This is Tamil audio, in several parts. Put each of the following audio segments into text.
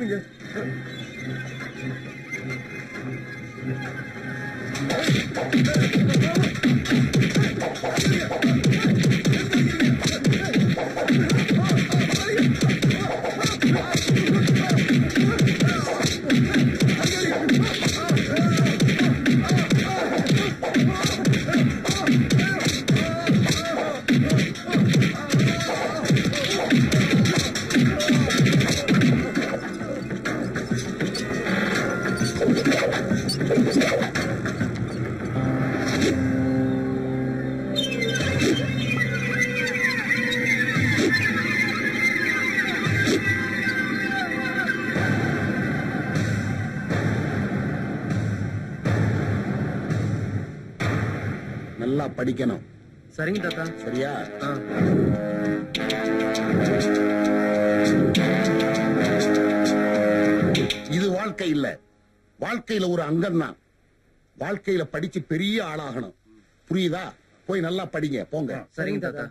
யாருங்க படிக்கணும். சரிங்க தாத்தா. சரியா. இது வாழ்க்கை இல்ல. வாழ்க்கையில ஒரு அங்கம் தான் வாழ்க்கையில படிச்சு பெரிய ஆளாகணும். புரியுதா? போய் நல்லா படிங்க. போங்க. சரிங்க தாத்தா.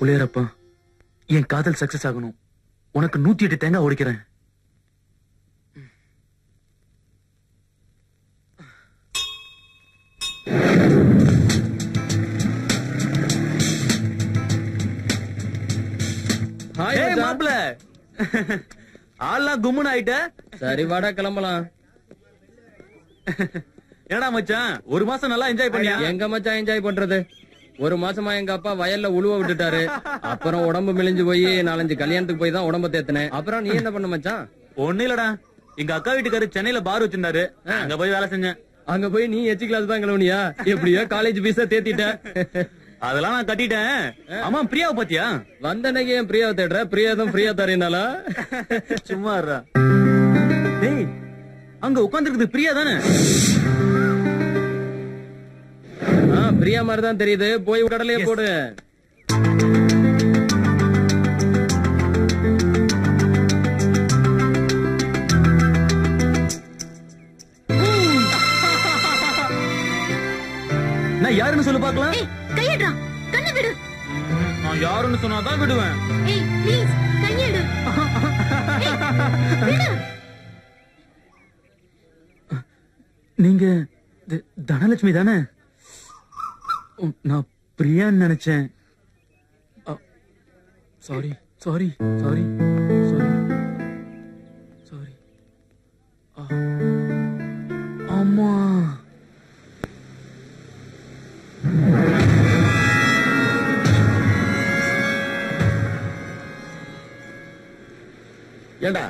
புள்ளையரப்பா. என் காதல் சக்சஸ் ஆகணும். உனக்கு நூத்தி எட்டு தேங்காய் உடைக்கிறேன். மாப்ள ஆள்லாம் கும்முன்னு ஆயிட்ட. சரி வாடா கிளம்பலாம். என்னடா மச்சான்? ஒரு மாசம் நல்லா என்ஜாய் பண்ணியா? எங்க மச்சான் என்ஜாய் பண்றது? ஒரு மாசமா எங்க அப்பா வயல்ல உழுவ விட்டுட்டாரு. அப்புறம் உடம்பு மெலிஞ்சு போய் நாலஞ்சு கல்யாணத்துக்கு போய் தான் உடம்ப தேத்தினேன். அப்புறம் நீ என்ன பண்ண மச்சான்? ஒண்ணு இல்லடா. எங்க அக்கா வீட்டுக்காரு சென்னையில பார் வச்சிருந்தாரு. அங்க போய் வேலை செஞ்சேன். அங்க போய் நீ எச்சு கிளாஸ் தான் கிளவுனியா எப்படியோ காலேஜ் பீஸ தேத்திட்ட அதெல்லாம் நான் கட்டிட்டேன். ஆமா பிரியாவை பாத்தியா? வந்த அன்னைக்கு ஏன் பிரியாவை தேடுற? பிரியா தான் பிரியா தரேனாலா சும்மா அங்க உட்கார்ந்திருக்குது பிரியா தானே? பிரியா மாதிரி தான் தெரியுது. போய் கடலையே. போடு. நான் யாருன்னு சொல்லு கையடுறா கண்ணை விடு. நான் யாருன்னு சொன்னாதான் விடுவேன். ஏய் ப்ளீஸ் கையெடு. ஏய், விடு. நீங்க தனலட்சுமி தானே? நான் பிரியான்னு நினைச்சேன். Sorry sorry sorry sorry sorry அம்மா ஏண்டா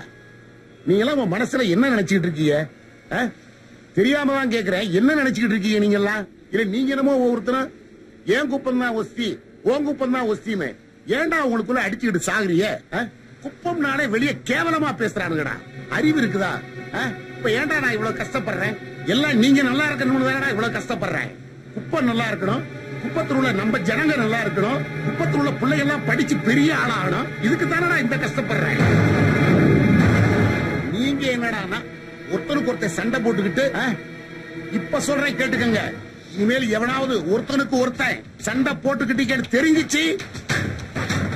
நீங்க எல்லாம் உன் மனசுல என்ன நினைச்சுக்கிட்டு இருக்கீங்க? தெரியாம தான் கேக்குறேன். என்ன நினைச்சுக்கிட்டு இருக்கீங்க நீங்க எல்லாம் இல்ல நீங்க என்னமோ ஒவ்வொருத்தரும் ஏன் குப்பம் தான் ஒஸ்தி? உன் குப்பம் தான் ஒஸ்தின்னு ஏன்டா உங்களுக்குள்ள அடிச்சுக்கிட்டு சாகுறிய குப்பம்னாலே வெளியே கேவலமா பேசுறானுங்கடா. அறிவு இருக்குதா? ஆ? இப்ப ஏன்டா நான் இவ்வளவு கஷ்டப்படுறேன்? எல்லாம் நீங்க நல்லா இருக்கணும்னு தானடா இவ்வளவு கஷ்டப்படுறேன். குப்பம் நல்லா இருக்கணும். குப்பத்தில் உள்ள நம்ம ஜனங்க நல்லா இருக்கணும். குப்பத்தில் உள்ள பிள்ளைங்க எல்லாம் படிச்சு பெரிய ஆளாகணும் இதுக்கு தானடா இந்த கஷ்டப்படுறேன்? நீங்க என்னடானா ஒருத்தருக்கு ஒருத்தர் சண்டை போட்டுக்கிட்டு ஆ, இப்ப சொல்றேன் கேட்டுக்கங்க. இனிமேல் எவனாவது ஒருத்தனுக்கு ஒருத்தன் சண்டை போட்டுக்கிட்டீங்கன்னு தெரிஞ்சிச்சு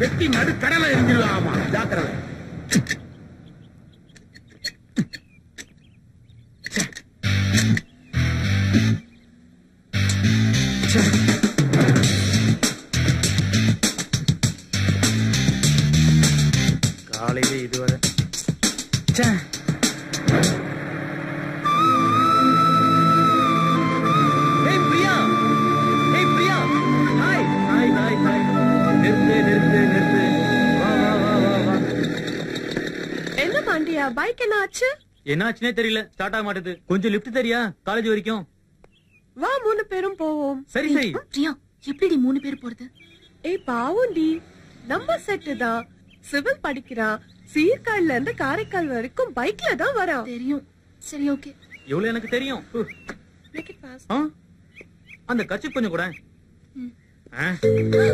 வெட்டி நடுக்கடலை எரிஞ்சிருவான் ஆமா ஜாக்கிரதை you. என்னாச்சுனே தெரியல. ஸ்டார்ட் ஆக மாட்டேது. கொஞ்சம் லிஃப்ட் தெரியா? காலேஜ் வரைக்கும். வா மூணு பேரும் போவோம். சரி சரி. பிரியா எப்படி மூணு பேர் போறது? ஏய் பாவுண்டி. நம்ம செட்டு தான் சிவில் படிக்கிறான் சீர்காழில இருந்து காரைக்கால் வரைக்கும் பைக்ல தான் வரான். தெரியும். சரி ஓகே எவ்வளவு எனக்கு தெரியும்? அந்த கட்சி கொஞ்சம் கூட. ஆ? ஆ?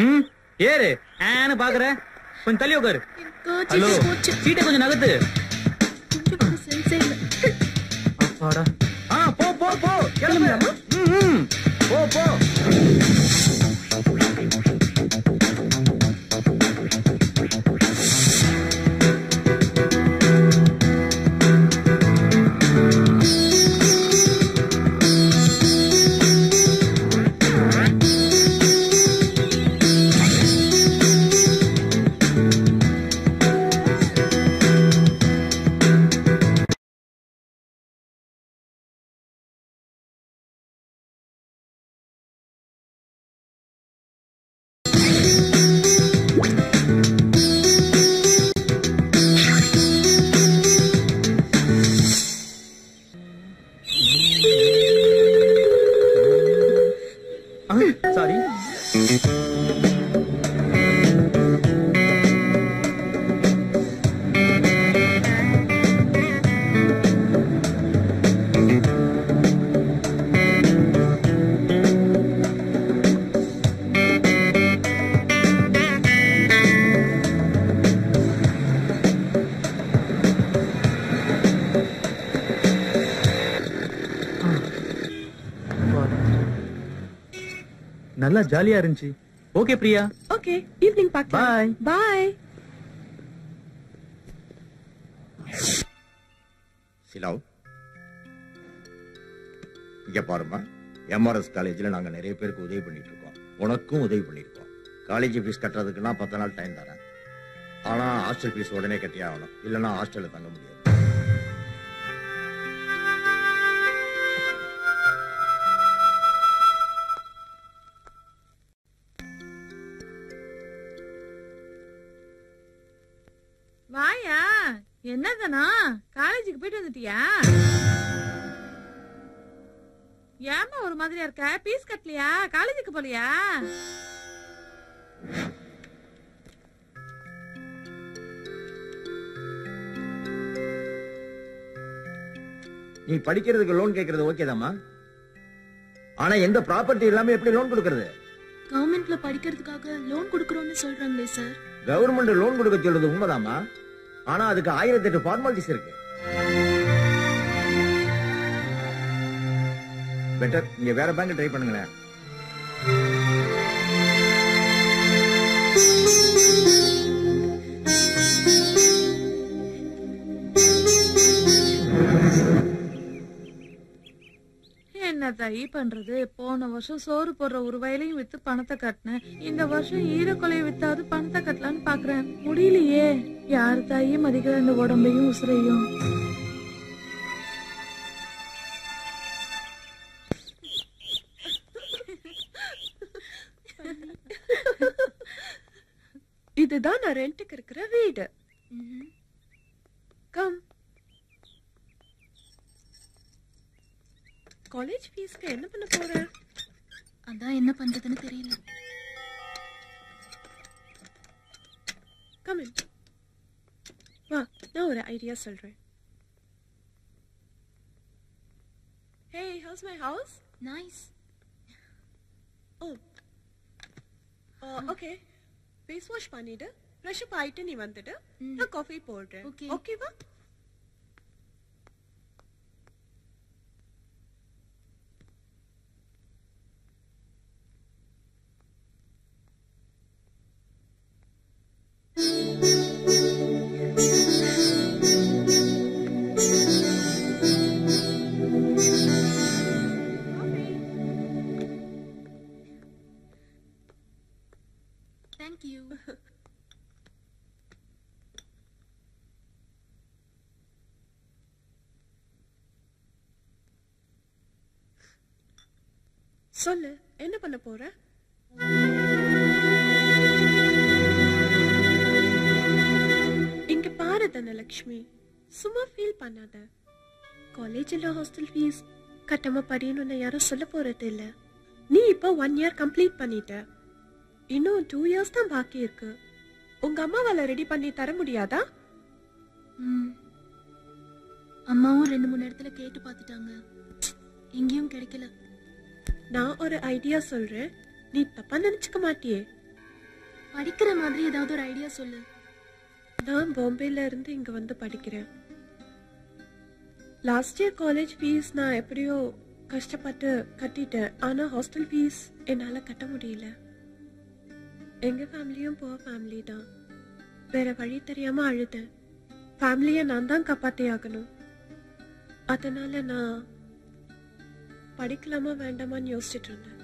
ம்? ஏறு. ஆன்னு பாக்குற. கொஞ்சம் தள்ளி உட்காரு ஹலோ சீட்டை கொஞ்சம் நகர்த்து. அப்பாடா. ஆ போ போ போ. கிளம்பு. ம், ம். போ போ. நல்லா ஜாலியா இருந்துச்சு. ஓகே பிரியா. ஓகே ஈவினிங் பார்க்கலாம். Bye. பாய் சிலாவ் இங்க பாருமா எம்ஆர்எஸ் காலேஜ்ல நாங்க நிறைய பேருக்கு உதவி பண்ணிட்டு இருக்கோம் உனக்கும் உதவி பண்ணிருக்கோம் காலேஜ் ஃபீஸ் கட்டுறதுக்குன்னா பத்து நாள் டைம் தரேன் ஆனா ஹாஸ்டல் ஃபீஸ் உடனே கட்டியே ஆகணும். இல்லைன்னா ஹாஸ்டல்ல தங்க முடியாது. என்னதானா காலேஜுக்கு போயிட்டு வந்துட்டியா? ஏமா ஒரு மாதிரியா இருக்க? பீஸ் கட்டலையா? காலேஜுக்கு போலியா? நீ படிக்கிறதுக்கு லோன் கேக்குறது ஓகேதாம்மா ஆனா எந்த ப்ராப்பர்ட்டி இல்லாம எப்படி லோன் கொடுக்கறது? கவர்மெண்ட்ல படிக்கிறதுக்காக லோன் கொடுக்கறோம்னு சொல்றாங்களே சார் கவர்மெண்ட் லோன் கொடுக்க சொல்றது உண்மைதாம்மா. ஆனா அதுக்கு ஆயிரத்தி எட்டு ஃபார்மாலிட்டிஸ் இருக்கு. பெட்டர் நீங்க வேற பேங்க் ட்ரை பண்ணுங்களேன். தாயி பண்றது. போன வருஷம் சோறு போடுற ஒரு வயலையும் வித்து பணத்தை கட்டினேன். இந்த வருஷம் ஈரக்கொலையை வித்தாவது பணத்தை கட்டலான்னு பாக்குறேன். முடியலையே. யார் தாயி மதிக்கிற இந்த உடம்பையும் உசுரையும்? இதுதான் நான் ரெண்டுக்கு இருக்கிற வீடு. கம் காலேஜ் ஃபீஸ்க்கு என்ன பண்ண போற அதான் என்ன பண்றதுன்னு தெரியல கம் வா நான் ஒரு ஐடியா சொல்றேன் hey house my house nice oh okay face wash பண்ணிடு ஃப்ரெஷ் அப் ஆயிட்டு நீ வந்துடு நான் காஃபி போடுறேன் Okay. ஓகேவா தேங்க் யூ சொல்லு என்ன பண்ண போற? தனலட்சுமி சும்மா ஃபீல் பண்ணாத. காலேஜ்ல ஹாஸ்டல் ஃபீஸ் கட்டாம படின்னு யாரும் சொல்ல போறது இல்ல. நீ இப்போ ஒன் இயர் கம்ப்ளீட் பண்ணிட்ட. இன்னும் டூ இயர்ஸ் தான் பாக்கி இருக்கு. உங்க அம்மாவால ரெடி பண்ணி தர முடியாதா? ம். அம்மாவும் ரெண்டு மூணு இடத்துல கேட்டு பார்த்துட்டாங்க. எங்கேயும் கிடைக்கல. நான் ஒரு ஐடியா சொல்றேன். நீ தப்பா நினைச்சுக்க மாட்டியே. படிக்கிற மாதிரி ஏதாவது ஒரு ஐடியா சொல்லு. நான் பாம்பேல இருந்து இங்க வந்து படிக்கிறேன். லாஸ்ட் இயர் காலேஜ் ஃபீஸ் நான் எப்படியோ கஷ்டப்பட்டு கட்டிட்டேன். ஆனா ஹாஸ்டல் ஃபீஸ் என்னால கட்ட முடியல. எங்க ஃபேமிலியும் போ ஃபேமிலி தான். வேற வழி தெரியாம அழுதேன். ஃபேமிலியை நான் தான் காப்பாத்தி ஆகணும். அதனால நான் படிக்கலாமா வேண்டாமான்னு யோசிச்சுட்டு இருந்தேன்.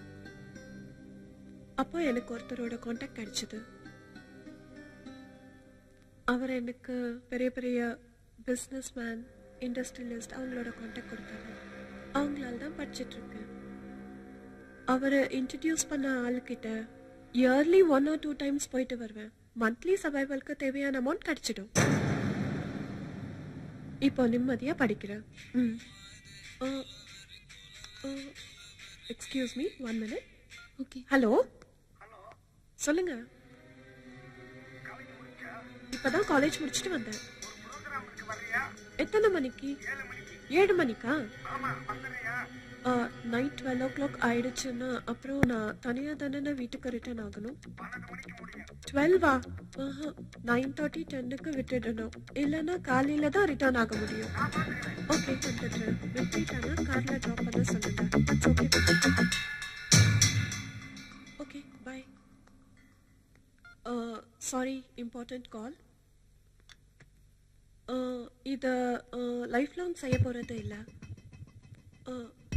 அப்போ எனக்கு ஒருத்தரோட காண்டாக்ட் கிடைச்சது. அவர் எனக்கு பெரிய பெரிய பிஸ்னஸ் மேன் இண்டஸ்ட்ரியலிஸ்ட் அவங்களோட காண்டாக்ட் கொடுத்தாரு அவங்களால தான் படிச்சிட்டு இருக்கேன் அவரை இன்ட்ரடியூஸ் பண்ண ஆளுக்கிட்ட yearly one or two times போயிட்டு வருவேன். மந்த்லி சர்வைவலுக்கு தேவையான அமௌண்ட் கிடைச்சிடும். இப்போ நிம்மதியா படிக்கிறேன். Excuse me one minute okay hello சொல்லுங்க. இப்பதான் காலேஜ் முடிச்சுட்டு வந்தேன். எத்தனை மணிக்கு? ஏழு மணிக்கா? நைட் டுவெல் ஓ கிளாக் ஆயிடுச்சுன்னா அப்புறம் நான் தனியா தானே வீட்டுக்கு ரிட்டர்ன் ஆகணும்? டுவெல்வா நைன் தேர்ட்டி டென்னுக்கு விட்டுடணும். இல்லைன்னா காலையில தான் ரிட்டர்ன் ஆக முடியும். ஓகே வந்துடுறேன் விட்டுட்டானா கார்ல ட்ராப் பண்ண சொல்லுங்க. ஓகே சாரி இம்பார்ட்டன்ட் கால் இது லைஃப் லாங் செய்ய போகிறது இல்லை.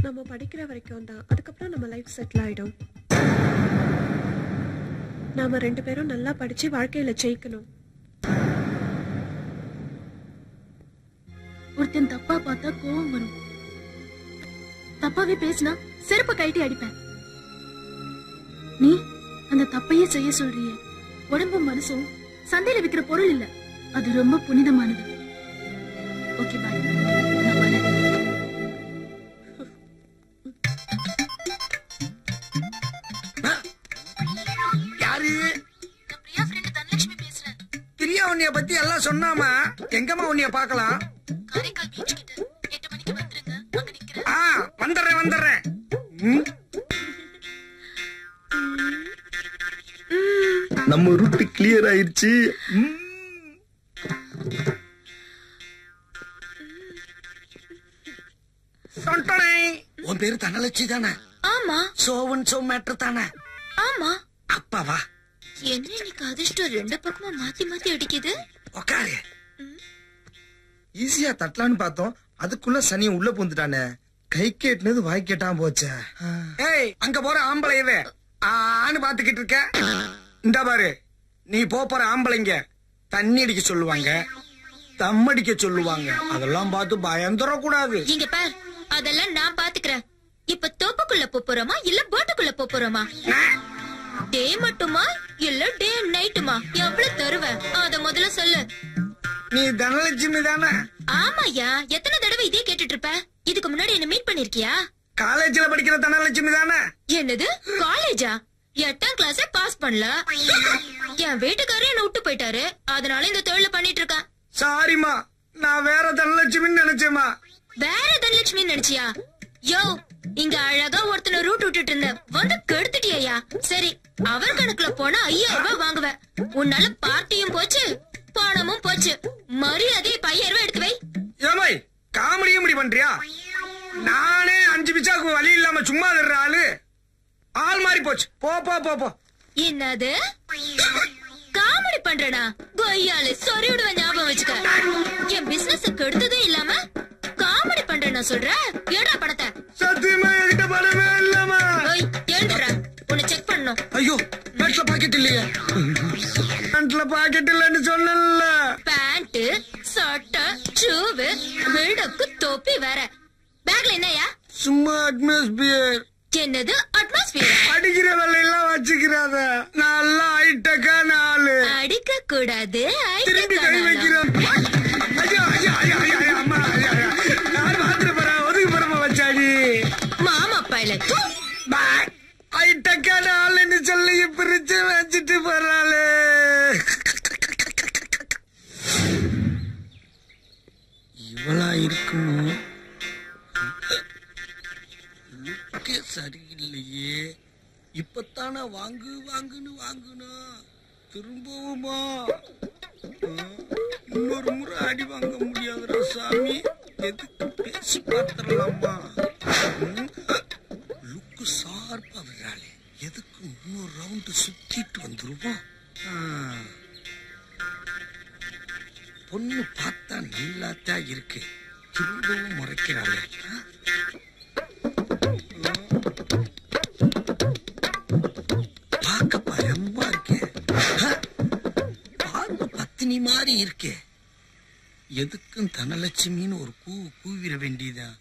நம்ம படிக்கிற வரைக்கும் தான். அதுக்கப்புறம் நம்ம லைஃப் செட்டில் ஆகிடும் நாம ரெண்டு பேரும் நல்லா படிச்சு வாழ்க்கையில ஜெயிக்கணும். ஒருத்தன் தப்பா பார்த்தா கோவம் வரும். தப்பாவே பேசினா செருப்ப கைட்டி அடிப்பேன். நீ அந்த தப்பையே செய்ய சொல்றிய. உடம்பும் மனசும் சந்தையில விக்கிற பொருள் இல்ல. அது ரொம்ப புனிதமானது. ஓகே பாய் நான் வரேன் யாரு? பிரியா ஃப்ரெண்ட் தனலட்சுமி பேசுறேன். பிரியா உன்னைய பத்தி எல்லாம் சொன்னாமா? எங்கம்மா உன்னைய பார்க்கலாம்? காரைக்கால் பீச் கிட்ட. எட்டு மணிக்கு வந்துருங்க. அங்க நிக்கிறேன். ஆ வந்துடுறேன் வந்துடுறேன்? நம்ம ரூட் கிளியர் ஆயிருச்சு. உன் பேரு தனலட்சி தானே? ஆமா. சோவன் சோ மேட்டர் தானே? ஆமா. அப்பாவா என்ன இன்னைக்கு அதிர்ஷ்டம் ரெண்டு பக்கமா மாத்தி மாத்தி அடிக்குது? உக்காரு. ஈஸியா தட்டலான்னு பார்த்தோம். அதுக்குள்ள சனி உள்ள பூந்துட்டானே. கை கேட்டுனது வாய் கேட்டாம போச்சே. ஏய் அங்க போற ஆம்பளையவே ஆன்னு பாத்துக்கிட்டு இருக்க. இந்த பாரு. நீ போற ஆம்பளைங்க தண்ணி அடிக்க சொல்லுவாங்க. தம் அடிக்க சொல்லுவாங்க. அதெல்லாம் பார்த்து பயந்துட கூடாது இங்க பார். அதெல்லாம் நான் பாத்துக்கிறேன். இப்ப தோப்புக்குள்ள போப் போறோமா இல்ல போட்டுக்குள்ள போறோமா டே மட்டுமா இல்ல டே நைட்டுமா? எவ்வளவு தருவேன் அத முதல்ல சொல்லு. நீ தனலட்சுமி தானே? ஆமாயா எத்தனை தடவை இதே கேட்டுட்டு இருப்ப இதுக்கு முன்னாடி என்ன மீட் பண்ணிருக்கியா? காலேஜ்ல படிக்கிற தனலட்சுமி தானே? என்னது காலேஜா? எட்டாம் கிளாஸ் பாஸ் பண்ணல. என் வீட்டுக்காரர் என்ன விட்டு போயிட்டாரு. அதனால இந்த தொழில பண்ணிட்டு இருக்கேன். சாரிமா நான் வேற தனலட்சுமின்னு நினைச்சேமா வேற தனலட்சுமி நினைச்சியா யோ இங்க அழகா ஒருத்தனை ரூட் விட்டுட்டு இருந்த வந்து கெடுத்துட்டியா சரி அவர் கணக்குல போனா ஐயாயிரம் ரூபாய் வாங்குவேன். உன்னால பார்ட்டியும் போச்சு பணமும் போச்சு. மரியாதை இப்ப ஐயாயிரம் ரூபாய் எடுத்து வை. ஏமாய் காமெடியும் இப்படி பண்றியா? நானே அஞ்சு பிச்சாக்கு வழி இல்லாம சும்மா தர்ற ஆளு. ஆள் மாறி போச்சு. போ போ போ போ. என்னது? காமெடி பண்றனா? கொய்யாலு சொறி விடுவேன் ஞாபகம் வச்சுக்க. என் பிசினஸ் கெடுத்ததும் இல்லாம காமெடி பண்றேன்னா சொல்ற ஏடா படத்தை? சத்தியமா என்கிட்ட பணமே இல்லம்மா. ஓய் உன்னை செக் பண்ணும் ஐயோ பேண்ட்ல பாக்கெட் இல்லையே. பேண்ட்ல பாக்கெட் இல்லைன்னு சொன்னல பேண்ட் சட்டை ஷூவு பில்டப்க்கு தொப்பி வேற. பேக்ல என்னயா சும்மா அட்மாஸ்பியர் என்னது அட்மாஸ்பியர் அடிக்கிற வேலையெல்லாம் வச்சுக்கிறாத. நல்லா ஹைட்டக்கா நாலு அடிக்க கூடாது திரும்பி கை வைக்கிறோம் பைலட் ஐட்டக்கான ஆளுன்னு சொல்லி பிரிச்சு வச்சுட்டு போறாளே. இவளா இருக்குமோ லுக்கே சரியில்லையே. இப்பத்தானே வாங்கு வாங்குன்னு வாங்குனா? திரும்பவுமா? இன்னொரு முறை அடி வாங்க முடியாதுரா சாமி. எதுக்கு பேசி பார்த்துடலாமா? எதுக்கும் சார்பா விடுறாளே எதுக்கு இன்னொரு ரவுண்டு சுத்திட்டு வந்துருவோம்? பொண்ணு பார்த்தா நல்லாத்தான் இருக்கு. திரும்பவும் முறைக்கிறாளே. பார்க்க பயமா இருக்கே. பார்க்க பத்தினி மாதிரி இருக்கே. எதுக்கும் தனலட்சுமின்னு ஒரு கூ கூவிட வேண்டியதான்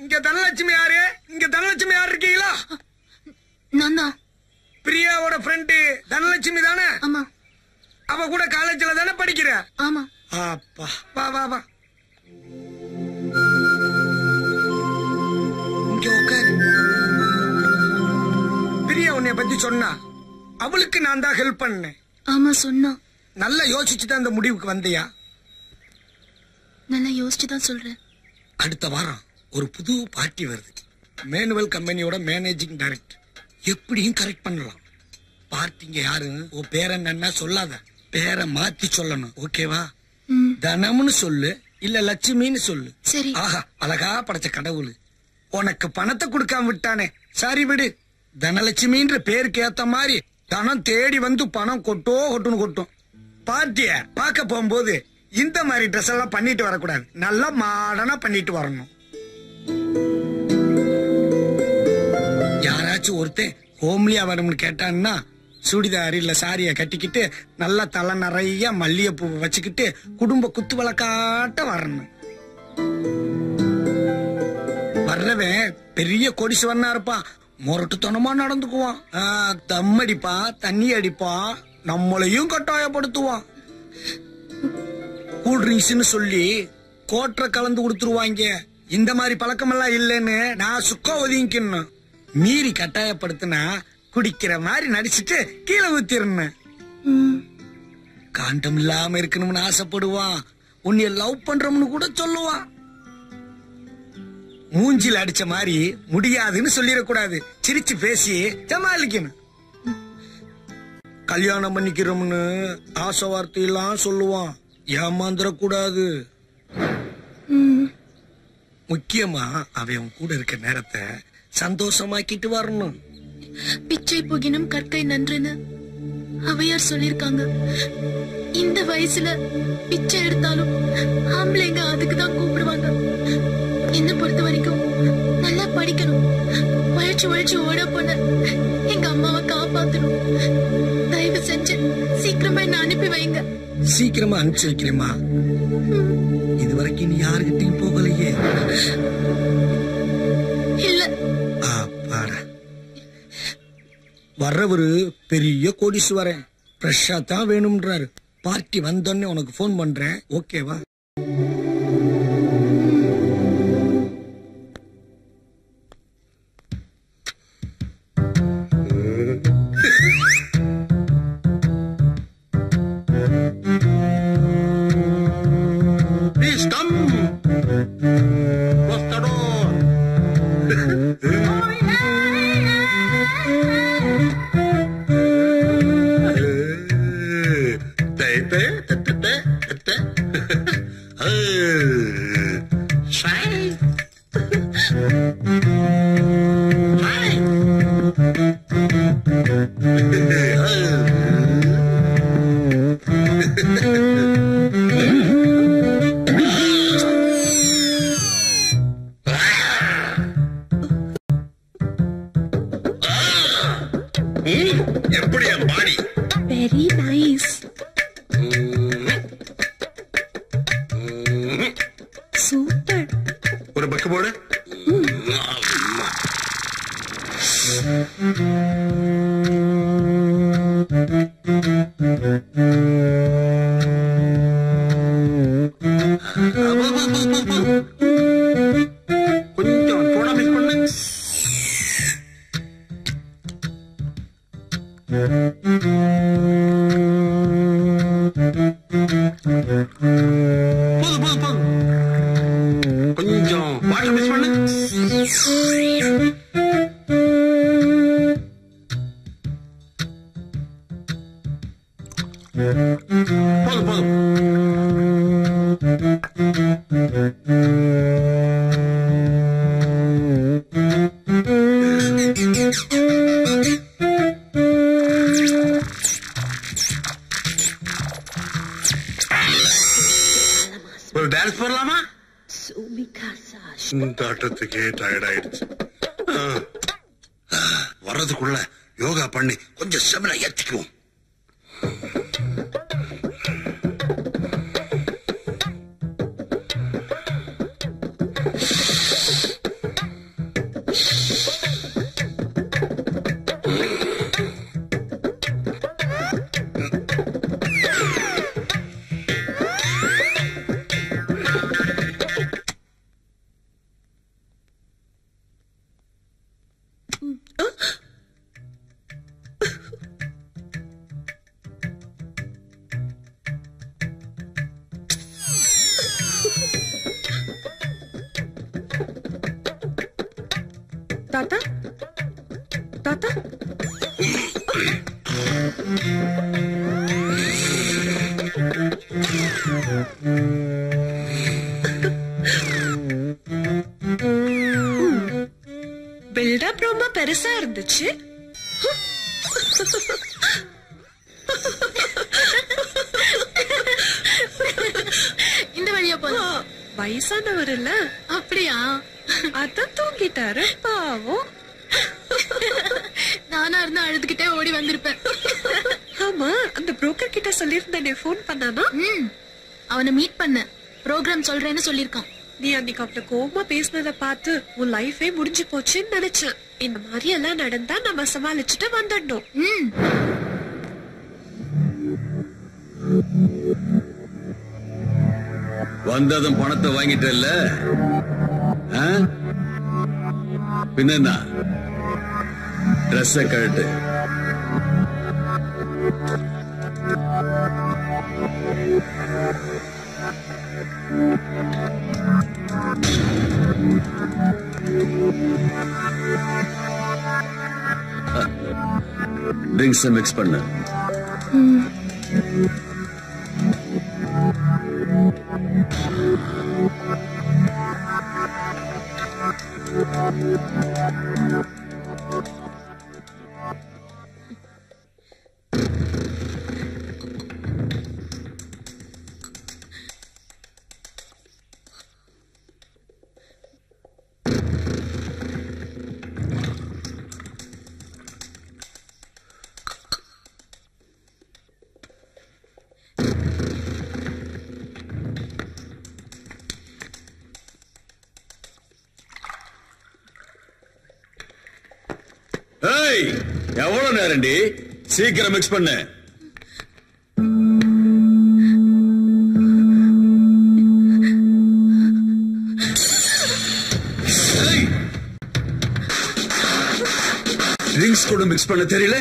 இங்க தனலட்சுமி யாரு? இங்க தனலட்சுமி யாரு இருக்கீங்களா? நான்? தான் பிரியாவோட ஃப்ரெண்டு தனலட்சுமி தானே? ஆமா. அவ கூட காலேஜ்ல தானே படிக்கிற? ஆமா. அப்பா. வா வா வா. இங்க உட்காரு பிரியா உன்னைய பத்தி சொன்னா. அவளுக்கு நான் தான் ஹெல்ப் பண்ணேன். ஆமா சொன்னா. நல்லா யோசிச்சு தான் அந்த முடிவுக்கு வந்தியா? நல்லா யோசிச்சு தான் சொல்றேன். அடுத்த வாரம். ஒரு புது பார்ட்டி வருது. மேனுவல் கம்பெனியோட மேனேஜிங் டைரக்டர் எப்படியும் கரெக்ட் பண்ணலாம். பார்ட்டிங்க யாரு? உன் பேர என்னன்னா சொல்லாத. பேரை மாத்தி சொல்லணும். ஓகேவா தனம்னு சொல்லு இல்ல லட்சுமின்னு சொல்லு. சரி. ஆஹா அழகா படைச்ச கடவுள். உனக்கு பணத்தை கொடுக்காம விட்டானே. சரி விடு. தனலட்சுமின்ற பேருக்கு ஏத்த மாதிரி தனம் தேடி வந்து பணம் கொட்டோ கொட்டுன்னு கொட்டும். பார்ட்டிய பார்க்க போகும்போது இந்த மாதிரி ட்ரெஸ் எல்லாம் பண்ணிட்டு வரக்கூடாது. நல்லா மாடர்னா பண்ணிட்டு வரணும். யாராச்சும் ஒருத்தன் ஹோம்லியா வேணும்னு கேட்டான்னா சுடிதார் இல்ல சாரிய கட்டிக்கிட்டு நல்லா தலை நிறைய மல்லிகைப்பூ வச்சுக்கிட்டு குடும்ப குத்து விளக்காட்ட வரணும். வர்றவன் பெரிய கொடிசுவனா இருப்பான். முரட்டுத்தனமா நடந்துக்குவான். ஆ, தம் அடிப்பான் தண்ணி அடிப்பான் நம்மளையும் கட்டாயப்படுத்துவான். கூல் ட்ரிங்க்ஸ்னு சொல்லி கோட்டரை கலந்து கொடுத்துருவாங்க. இந்த மாதிரி பழக்கமெல்லாம் இல்லைன்னு நான் சுக்கா ஒதுங்கிக்கணும். மீறி கட்டாயப்படுத்தினா குடிக்கிற மாதிரி நடிச்சிட்டு கீழே ஊத்திடணும் காண்டம் இல்லாம இருக்கணும்னு ஆசைப்படுவான். உன்னைய லவ் பண்றோம்னு கூட சொல்லுவான். மூஞ்சில அடிச்ச மாதிரி முடியாதுன்னு சொல்லிடக்கூடாது. சிரிச்சு பேசி சமாளிக்கணும். கல்யாணம் பண்ணிக்கிறோம்னு ஆசை வார்த்தையெல்லாம் சொல்லுவான். ஏமாந்துடக்கூடாது. முக்கியமா அவன் கூட இருக்க நேரத்தை சந்தோஷமாக்கிட்டு வரணும். பிச்சை புகினும் கற்கை நன்றுன்னு அவையார் சொல்லிருக்காங்க இந்த வயசுல பிச்சை எடுத்தாலும் ஆம்பளைங்க அதுக்கு தான் கூப்பிடுவாங்க. என்ன பொறுத்த வரைக்கும் நல்லா படிக்கணும். உழைச்சு உழைச்சு ஓட போன எங்க அம்மாவை காப்பாத்தணும். தயவு செஞ்சு சீக்கிரமா என்ன அனுப்பி வைங்க. சீக்கிரமா அனுப்பிச்சு வைக்கிறேம்மா. இது வரைக்கும் நீ யாருகிட்டயும் போகலையே. வர்றவரு பெரிய கோடீஸ்வரன். ஃப்ரெஷ்ஷா தான் வேணும்ன்றாரு. பார்ட்டி வந்தோடனே உனக்கு ஃபோன் பண்றேன். ஓகேவா வெரி நைஸ் சொல்லிருக்கான் நீ அன்னைக்கு அவன கோவமா பேசினத பார்த்து உன் லைஃபே முடிஞ்சு போச்சுன்னு நினைச்சேன். இந்த மாதிரி எல்லாம் நடந்தா நம்ம சமாளிச்சுட்டு வந்துடணும். ம். வந்ததும் பணத்தை வாங்கிட்டல்ல? பின்ன ட்ரெஸ்ஸ கழட்டு. ட்ரிங்க்ஸ் மிக்ஸ் பண்ணு ஏய் எவ்வளவு சீக்கிரம் மிக்ஸ் பண்ணு. ட்ரிங்க்ஸ் கூட மிக்ஸ் பண்ண தெரியல.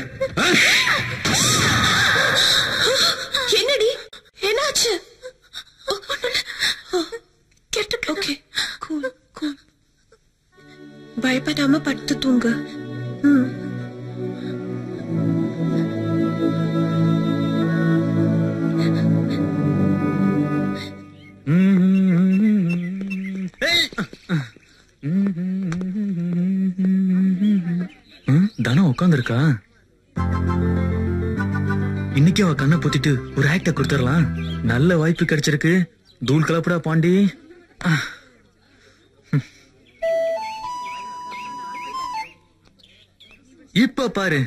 கொடுத்துடலாம். நல்ல வாய்ப்பு கிடைச்சிருக்கு. தூள் கலப்புடா பாண்டி. இப்ப பாரு.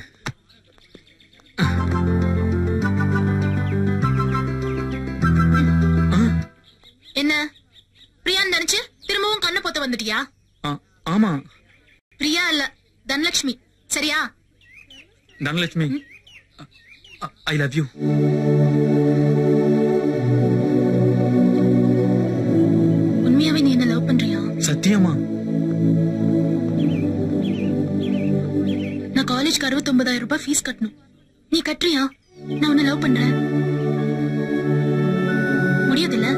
என்ன? பிரியான்னு நினைச்சு திரும்பவும் கண்ணை பொத்த வந்துட்டியா? ஆமா. பிரியா இல்ல தனலட்சுமி. சரியா? தனலட்சுமி. ஐ லவ் யூ சத்தியமா நான் காலேஜ்க்கு அறுபத்தொன்பதாயிரம் ரூபாய் ஃபீஸ் கட்டணும் நீ கட்டுறியா நான் உன்ன லவ் பண்றேன் முடியாதுல்ல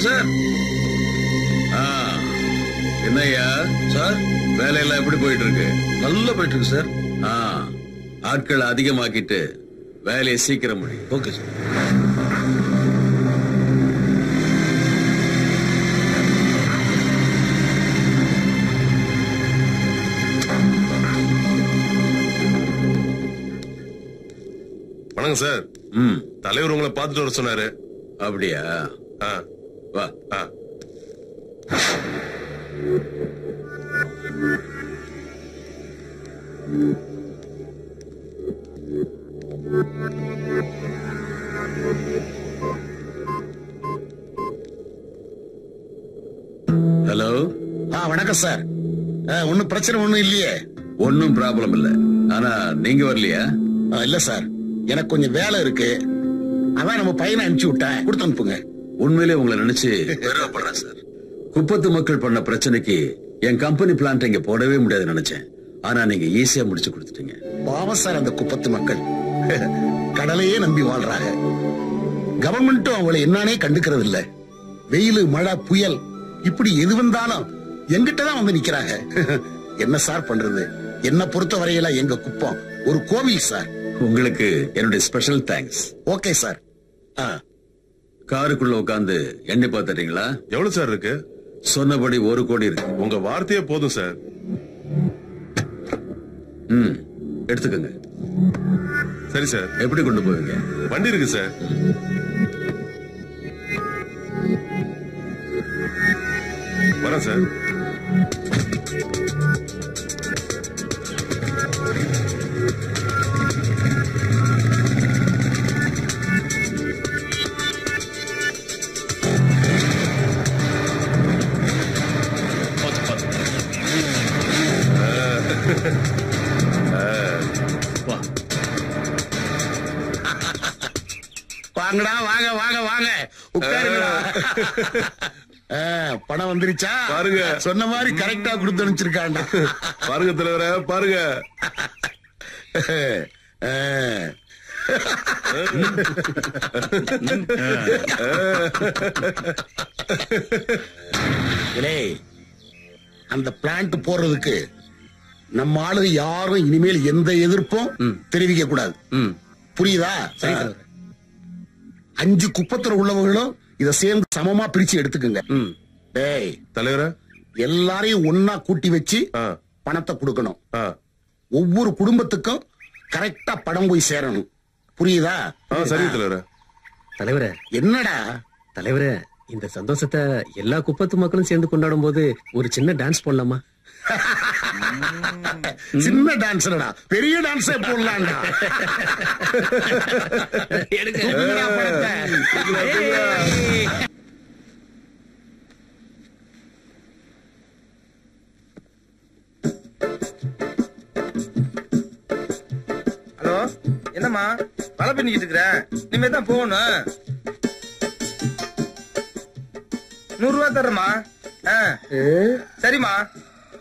சார். ஆ, என்னய்யா? சார் வேலையெல்லாம் எப்படி போயிட்டு இருக்கு நல்லா போயிட்டு இருக்கு சார். ஆ. ஆட்களை அதிகமாக்கிட்டு வேலையை சீக்கிரம் முடியும். Okay sir. வணக்கம் சார். ம். தலைவர் உங்களை பார்த்துட்டு வர சொன்னாரு. அப்படியா? ஆ. ஹலோ ஆ வணக்கம் சார் ஒன்னும் பிரச்சனை ஒண்ணும் இல்லையே. ஒன்னும் ப்ராப்ளம் இல்ல. ஆனா நீங்க வரலையா? இல்ல சார் எனக்கு கொஞ்சம் வேலை இருக்கு. அதான் நம்ம பையனை அனுப்பிச்சு விட்டேன். கொடுத்து அனுப்புங்க. உண்மையிலே உங்களை நினைச்சு பெருமைப்படுறேன் சார் குப்பத்து மக்கள் பண்ண பிரச்சனைக்கு என் கம்பெனி பிளான்ட் இங்க போடவே முடியாது நினைச்சேன். ஆனா நீங்க ஈஸியா முடிச்சு கொடுத்துட்டீங்க. பாவம் சார் அந்த குப்பத்து மக்கள். கடலையே நம்பி வாழ்றாங்க. கவர்மெண்ட்டும் அவளை என்னன்னே கண்டுக்கிறது இல்ல வெயில் மழை புயல் இப்படி எது வந்தாலும் எங்கிட்ட தான் வந்து நிக்கிறாங்க. என்ன சார் பண்றது? என்ன பொறுத்த வரையில எங்க குப்பம் ஒரு கோவில் சார் உங்களுக்கு என்னுடைய ஸ்பெஷல் தேங்க்ஸ் ஓகே சார் ஆ, காருக்குள்ள உட்காந்து எண்ணி பாத்துட்டீங்களா எவ்வளவு சார் இருக்கு? சொன்னபடி ஒரு கோடி இருக்கு. உங்க வார்த்தையே போதும் சார். ம் எடுத்துக்கோங்க. சரி சார். எப்படி கொண்டு போவீங்க? வண்டி இருக்கு சார். வரேன் சார். வாங்கடா வாங்க வாங்க வாங்க. உட்காருங்கடா. ஆ, பணம் வந்துருச்சா? பாருங்க. சொன்ன மாதிரி கரெக்டா கொடுத்து அனுப்பிச்சிருக்காண்டா பாருங்க தலைவர பாருங்க. அந்த பிளான்ட் போடுறதுக்கு நம்ம ஆளு யாரும் இனிமேல் எந்த எதிர்ப்பும் தெரிவிக்க கூடாது புரியுதா? அஞ்சு குப்பத்துல உள்ளவங்களும் இத சேர்ந்து சமமா பிரிச்சு எடுத்துக்கங்க. டேய் தலைவர. எல்லாரையும் ஒன்னா கூட்டி வச்சு பணத்தை கொடுக்கணும். ஒவ்வொரு குடும்பத்துக்கும் கரெக்டா பணம் போய் சேரணும். புரியுதா? ஆ சரி தலைவர. தலைவரே. என்னடா? தலைவரே இந்த சந்தோஷத்தை எல்லா குப்பத்து மக்களும் சேர்ந்து கொண்டாடும் போது ஒரு சின்ன டான்ஸ் போடலாமா சின்ன டான்ஸ்லடா பெரிய டான்ஸே போடலாம்டா. ஹலோ என்னம்மா? மழை பண்ணிக்கிட்டு இருக்கிற? இனிமே தான் போகணும் நூறு ரூபா தர்றமா சரிம்மா.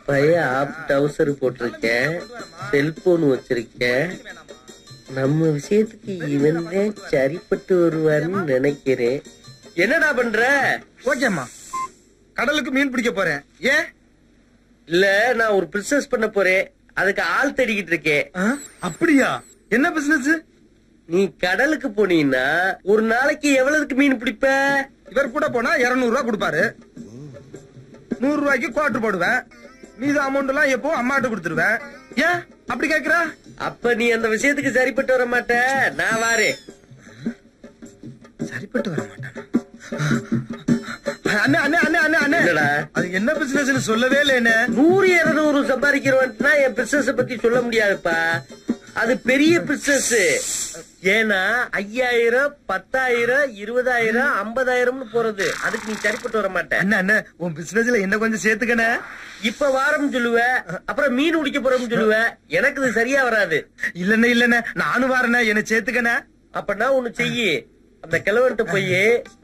பையன் ஆப் டவுசர் போட்டிருக்கேன் செல்போன் வச்சிருக்கேன். நம்ம விஷயத்துக்கு இவன் தான் சரிப்பட்டு வருவான்னு நினைக்கிறேன். என்னடா பண்ற? ஓகேம்மா கடலுக்கு மீன் பிடிக்க போறேன். ஏன்? இல்ல நான் ஒரு பிசினஸ் பண்ண போறேன். அதுக்கு ஆள் தேடிக்கிட்டு இருக்கேன்? அப்படியா? என்ன பிசினஸ் நீ கடலுக்கு போனீன்னா ஒரு நாளைக்கு எவ்வளவுக்கு மீன் பிடிப்ப? இவர் கூட போனா 200 ரூபா கொடுப்பாரு. நூறு ரூபாய்க்கு குவார்டர் போடுவேன். மீது அமௌண்ட் எல்லாம் எப்போ அம்மாட்ட கொடுத்துருவேன் ஏன்? அப்படி கேக்குற? அப்ப நீ அந்த விஷயத்துக்கு சரிப்பட்டு வர மாட்ட. நான் வாரேன். சரிப்பட்டு வர மாட்டானா? அண்ணே அண்ணே அண்ணே அண்ணே அண்ணே. என்னடா? அது என்ன பிசினஸ் சொல்லவே இல்லைன்னு நூறு இருநூறு சம்பாதிக்கிறவன்ட்டுனா என் பிசினஸ் பத்தி சொல்ல முடியாதுப்பா. அது பெரிய பிசினஸ் ஏன்னா ஐயாயிரம் பத்தாயிரம் இருபதாயிரம் ஐம்பதாயிரம்னு போறது. அதுக்கு நீ சரிப்பட்டு வர மாட்ட. அண்ணே அண்ணே உன் பிசினஸ்ல என்ன கொஞ்சம் சேர்த்துக்கண்ணே. இப்ப வாரம் சொல்லுவ அப்புறம் மீன் பிடிக்க போறோம்னு சொல்லுவ. எனக்கு இது சரியா வராது. இல்லண்ணே இல்லண்ணே நானும் வரேனே என்ன சேர்த்துக்கண்ணே. அப்பனா ஒண்ணு செய்யி. அந்த கிழவன்ட்ட போய்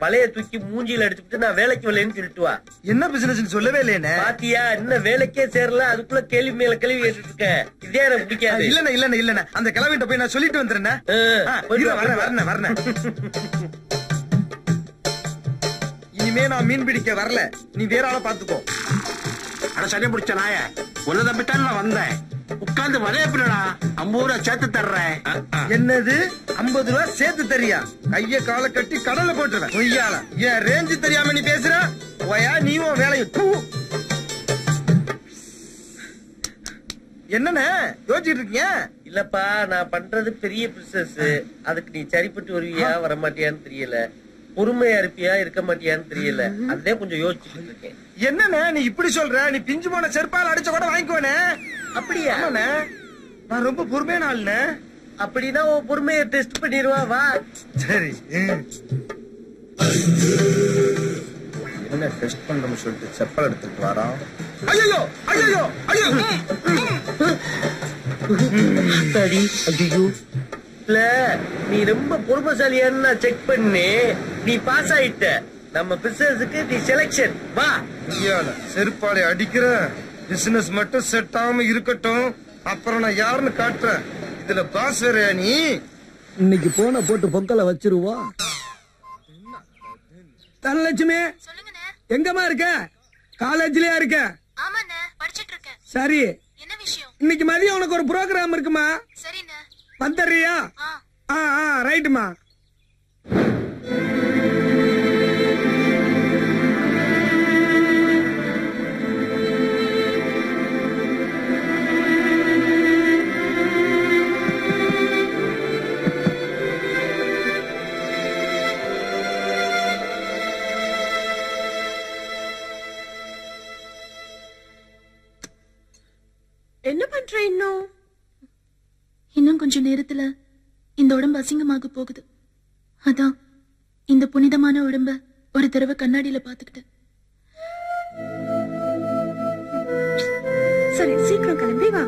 வலைய தூக்கி மூஞ்சில அடிச்சுட்டு நான் வேலைக்கு வரலன்னு சொல்லிட்டு வா என்ன பிசினஸ் சொல்லவே இல்லையேண்ணே பாத்தியா இன்னும் வேலைக்கே சேரல அதுக்குள்ள கேள்வி மேல கேள்வி கேட்டுட்டு இருக்க இதே எனக்கு பிடிக்காது. இல்லண்ணே இல்லண்ணே இல்லண்ணே. அந்த கிளவிட்ட போய் நான் சொல்லிட்டு வந்துடுறேன் வரேன். வரேன் வரேன் இனிமே நான் மீன் பிடிக்க வரல. நீ வேற ஆளை பாத்துக்கோ அட சண்டை பிடிச்ச நாய உன்னை தம்பித்தான் நான் வந்தேன். உட்கார்ந்து வரைய பிள்ளடா ஐம்பது ரூபா சேர்த்து தர்றேன். என்னது? ஐம்பது ரூபா சேர்த்து தரியா? கைய காலை கட்டி கடல்ல போட்டுறேன். பொய்யால. என் ரேஞ்சு தெரியாம நீ பேசுற? ஒயா நீ உன் வேலையை தூ. என்னண்ணே? யோசிச்சுட்டு இருக்கீங்க? இல்லப்பா நான் பண்றது பெரிய பிசினஸ் அதுக்கு நீ சரிப்பட்டு வருவியா வர மாட்டியான்னு தெரியல. பொறுமையா இருப்பியா இருக்க மாட்டியான்னு தெரியல. அதே கொஞ்சம் யோசிச்சுட்டு இருக்கேன். என்னண்ணே நீ இப்படி சொல்ற? நீ பிஞ்சு போன செருப்பால் அடிச்ச கூட வாங்கிக்கோனே. அப்படியா? நான் ரொம்ப பொறுமையான ஆளுண்ணே. அப்படின்னா உன் பொறுமையை டெஸ்ட் பண்ணிடுவா வா. சரி. என்ன டெஸ்ட் பண்றோம்னு சொல்லிட்டு செப்பல் எடுத்துட்டு வரோம் ஐயோ ஐயோ ஐயோ அடி ஐயோ இல்ல நீ ரொம்ப பொறுமைசாலியான்னு செக் பண்ணி நீ பாஸ் ஆயிட்ட. நம்ம பிசினஸுக்கு நீ செலக்ஷன் வா. இந்தியால செருப்பாலை அடிக்கிற பிசினஸ் மட்டும் செட் ஆகாம இருக்கட்டும். அப்புறம் நான் யாருன்னு காட்டுறேன் இதுல பாஸ் வேறையா நீ. இன்னைக்கு போன போட்டு பொங்கலை வச்சிருவோம். தனலட்சுமி எங்கம்மா இருக்க? காலேஜ்லயா இருக்க? சரி. என்ன விஷயம்? இன்னைக்கு மதியம் உனக்கு ஒரு ப்ரோக்ராம் இருக்குமா? வந்துடுறியா? ஆ. ஆ ரைட்டுமா பண்ற இன்னும் கொஞ்ச நேரத்துல இந்த உடம்பு அசிங்கமாக போகுது. அதான் இந்த புனிதமான உடம்ப ஒரு தடவை கண்ணாடியில பாத்துக்கிட்டேன் சரி சீக்கிரம் கிளம்பி வா.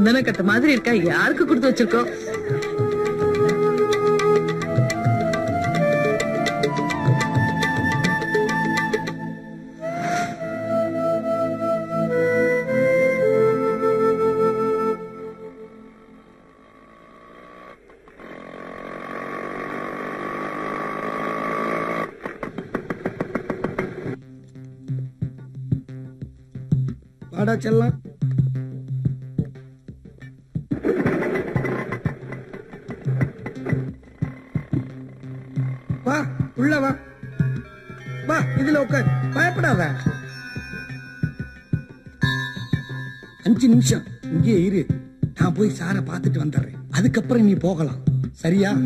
சந்தன கட்ட மாதிரி இருக்கா? யாருக்கு கொடுத்து வச்சிருக்கோம்? வாடா செல்லாம். நிமிஷம். இங்கே இரு. நான் போய் சாரை பார்த்துட்டு வந்துடுறேன். அதுக்கப்புறம் நீ போகலாம். சரியா?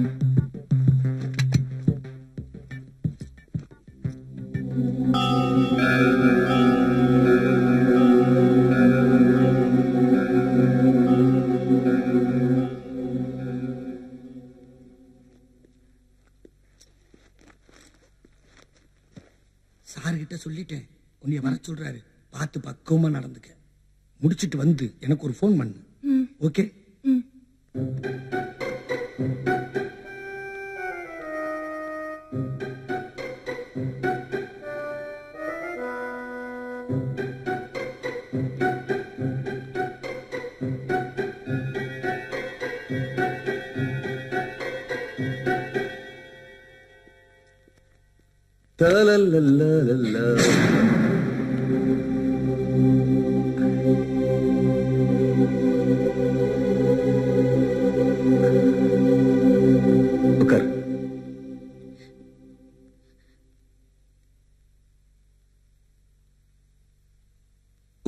முடிச்சிட்டு வந்து எனக்கு ஒரு ஃபோன் பண்ணு. ஓகே ம். உட்கார்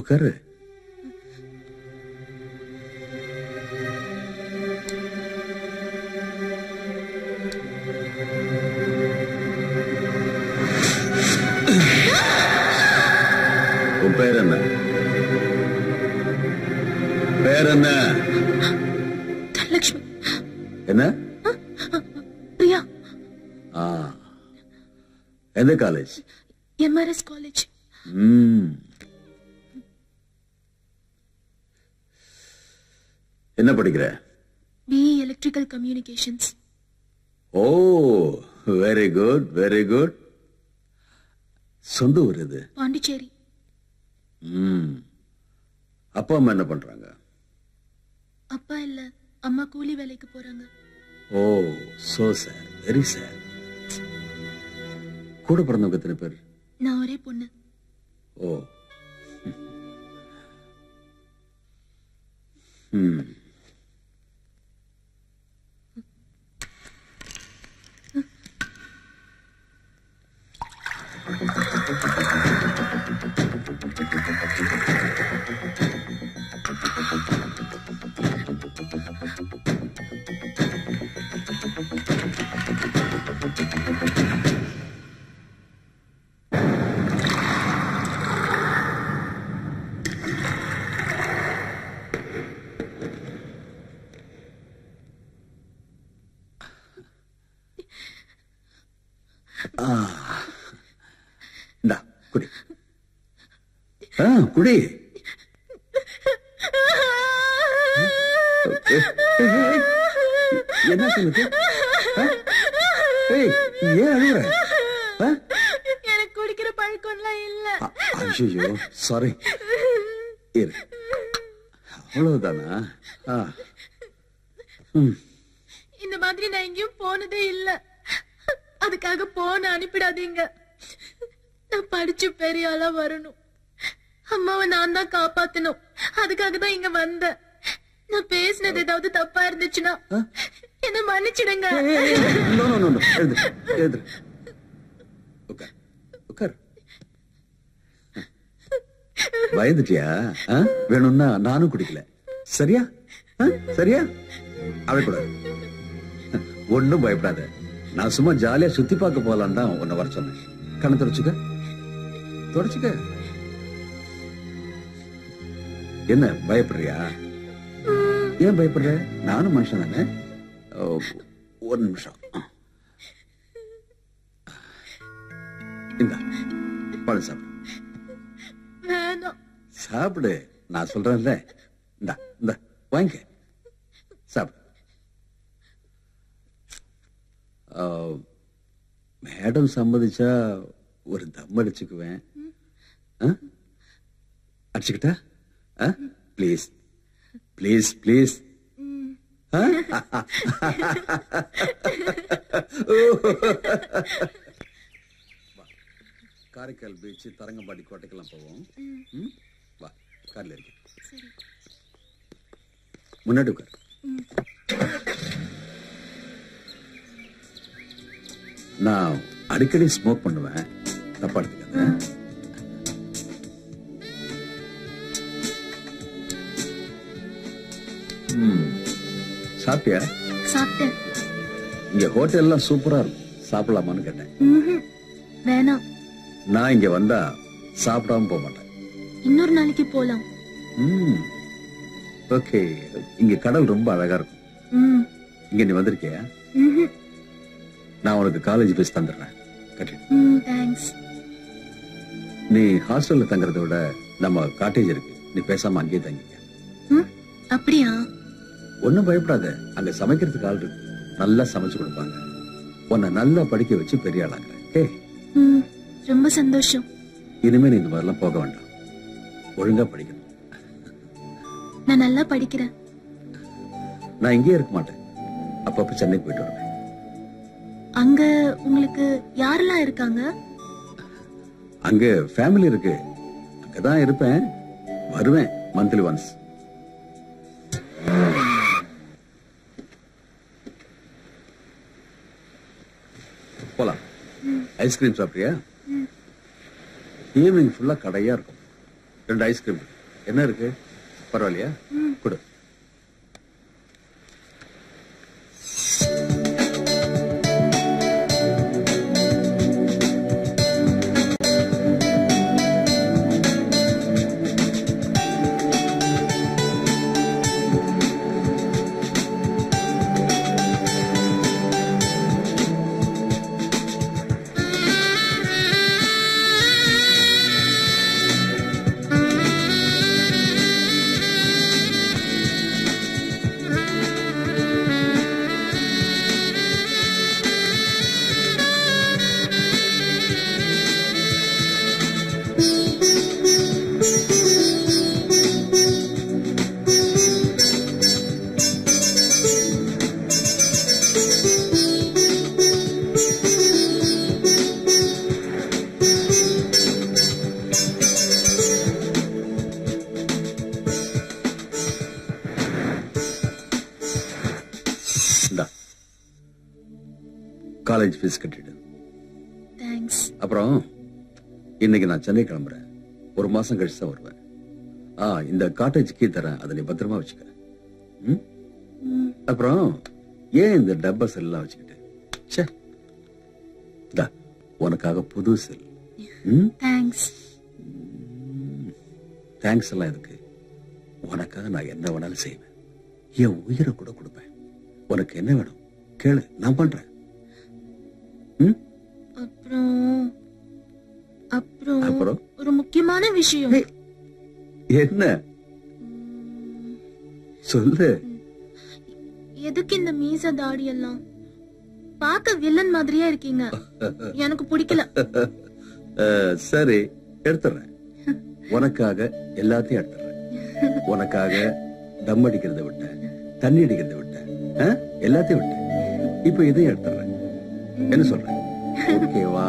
உட்காரு உன் பேர் என்ன பேர் என்ன தனலட்சுமி என்ன பிரியா ஆ எந்த college MRS college communications oh very good very good சொந்த ஊர் இது பாண்டிச்சேரி. ம். அப்பா அம்மா என்ன பண்றாங்க? அப்பா இல்ல அம்மா கூலி வேலைக்கு போறாங்க. Oh so sir very sir கூட பிறந்தவங்க எத்தனை பேர்? நான் ஒரே பொண்ணு. ஓ. ம். Thank you. குடி. என்ன சொல்லுது? ஏன் அழுகுற? எனக்கு குடிக்கிற பழக்கம்லாம் இல்ல. ஐயோ சாரி இரு. அவ்வளவுதானா? இந்த மாதிரி நான் எங்கேயும் போனதே இல்ல. அதுக்காக போன அனுப்பிடாதீங்க. நான் படிச்சு பெரிய ஆளா வரணும். அம்மாவை நான் தான் காப்பாத்தணும். அதுக்காக தான் இங்க வந்தேன். நான் பேசினது ஏதாவது தப்பா இருந்துச்சுன்னா என்ன மன்னிச்சிடுங்க. பயந்துட்டியா? வேணும்னா நானும் குடிக்கல. சரியா? சரியா? அழக்கூடாது ஒண்ணும் பயப்படாத. நான் சும்மா ஜாலியா சுத்தி பார்க்க போலாம் தான் உன்னை வர சொன்னேன். கண்ணை தொடச்சுக்க. தொடச்சுக்க. என்ன பயப்படுறியா? ஏன் பயப்படுற? நானும் மனுஷன் தானே. ஒரு நிமிஷம். இந்த பழம் சாப்பிடு. சாப்பிடு. நான் சொல்றேன்ல. இந்த இந்த வாங்கிக்க. சாப்பிடு. மேடம் சம்மதிச்சா ஒரு தம் அடிச்சுக்குவேன். ஆ? அடிச்சுக்கிட்டா? Please please please Karaikal beach Tharangambadi கோட்டைக்கெல்லாம் போவோம்? வா கார்ல இருக்கு. முன்னாடி உட்கார். நான் அடிக்கடி ஸ்மோக் பண்ணுவேன். தப்பா எடுத்துக்காத. சாப்பிட்டியா? சாப்பிட்டேன். இங்க ஹோட்டல்லாம் சூப்பரா இருக்கும். சாப்பிடலாமான்னு கேட்டேன். வேணாம். நான் இங்க வந்தா சாப்பிடாம போக மாட்டேன். இன்னொரு நாளைக்கு போலாம். ஓகே. இங்க கடல் ரொம்ப அழகா இருக்கும். இங்க நீ வந்திருக்கியா. நான் உனக்கு காலேஜ் ஃபீஸ் தந்துடுறேன். தேங்க்ஸ் நீ ஹாஸ்டல்ல தங்குறதை விட நம்ம காட்டேஜ் இருக்கு. நீ பேசாம அங்கேயே தங்கிக்க. ம் அப்படியா? ஒண்ணும் பயப்படாத. அங்க சமைக்கிறதுக்கு ஆள் இருக்கு. நல்லா சமைச்சு கொடுப்பாங்க. உன்னை நல்லா படிக்க வச்சு பெரிய ம் ரொம்ப சந்தோஷம். இனிமே நீ இந்த மாதிரிலாம் போக வேண்டாம். ஒழுங்கா படிக்கணும். நான் நல்லா படிக்கிறேன். நான் இங்கேயே இருக்க மாட்டேன். அப்பப்ப சென்னை போயிட்டு வருவேன். அங்க உங்களுக்கு யாரெல்லாம் இருக்காங்க? அங்க ஃபேமிலி இருக்கு. அங்கதான் இருப்பேன். வருவேன் மந்த்லி ஒன்ஸ் போலாம் ஐஸ்கிரீம் சாப்பிட்றியா ஈவினிங் ஃபுல்லா கடையா இருக்கும். ரெண்டு ஐஸ்கிரீம் என்ன இருக்கு? பரவாயில்லையா? கொடு. நான் சென்னை கிளம்புறேன். ஒரு மாசம் கழிச்சு தான் வருவேன். ஆ இந்த காட்டேஜ் கீ தரேன். அதை நீ பத்திரமா வச்சுக்க. ம்? அப்புறம் ஏன் இந்த டப்பா செல்லாம் வச்சுக்கிட்டு? ச்சே. இந்தா, உனக்காக புது செல். தேங்க்ஸ் தேங்க்ஸ் எல்லாம் எதுக்கு? உனக்காக நான் என்ன வேணாலும் செய்வேன். என் உயிரை கூட கொடுப்பேன். உனக்கு என்ன வேணும்? கேளு நான் பண்றேன். அப்புறம் அப்புறம் ஒரு முக்கியமான விஷயம். என்ன? சொல்லு. எதுக்கு இந்த மீச தாடி எல்லாம் பார்க்க வில்லன் மாதிரியே இருக்கீங்க. எனக்கு பிடிக்கல. சரி எடுத்துறேன். உனக்காக எல்லாத்தையும் எடுத்துறேன். உனக்காக தம் அடிக்கிறத விட்டேன் தண்ணி அடிக்கிறத விட்டேன் அஹ், எல்லாத்தையும் விட்டேன். இப்ப இதையும் எடுத்துறேன். என்ன சொல்றேன் ஓகேவா?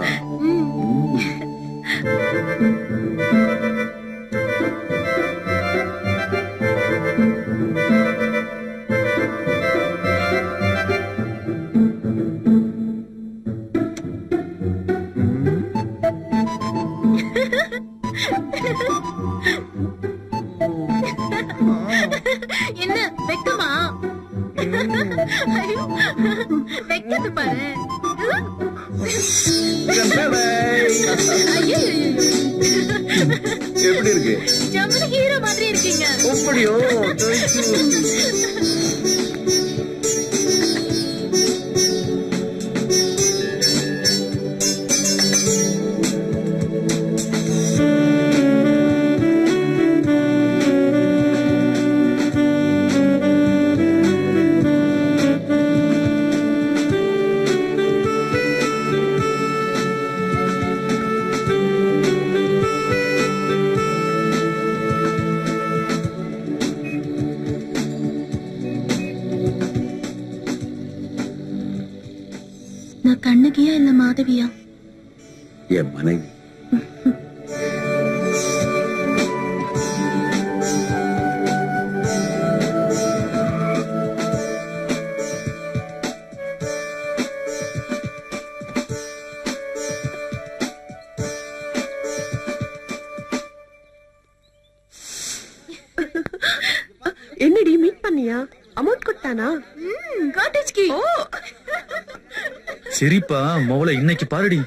மொவல இன்னைக்கு பாருடி.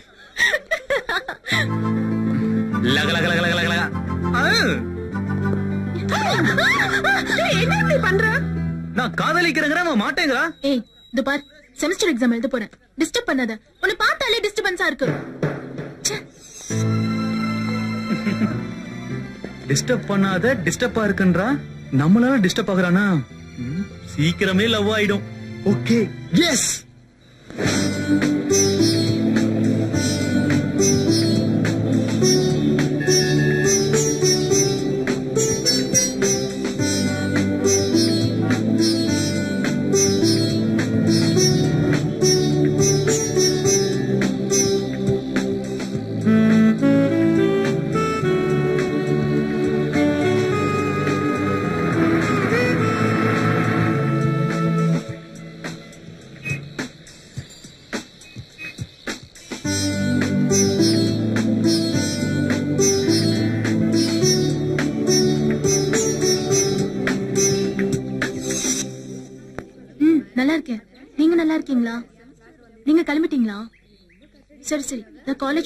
நான் காதலிக்கிறேங்கிற மாட்டேங்கிறா. ஏய் இது பார் செமஸ்டர் எக்ஸாம் எழுத போறேன். டிஸ்டர்ப் பண்ணாத. உன்னை பார்த்தாலே டிஸ்டர்பன்ஸா இருக்கு. டிஸ்டர்ப் பண்ணாத டிஸ்டர்பா இருக்குன்றா. நம்மளால டிஸ்டர்ப் ஆகுறானா? சீக்கிரமே லவ் ஆயிடும். ஓகே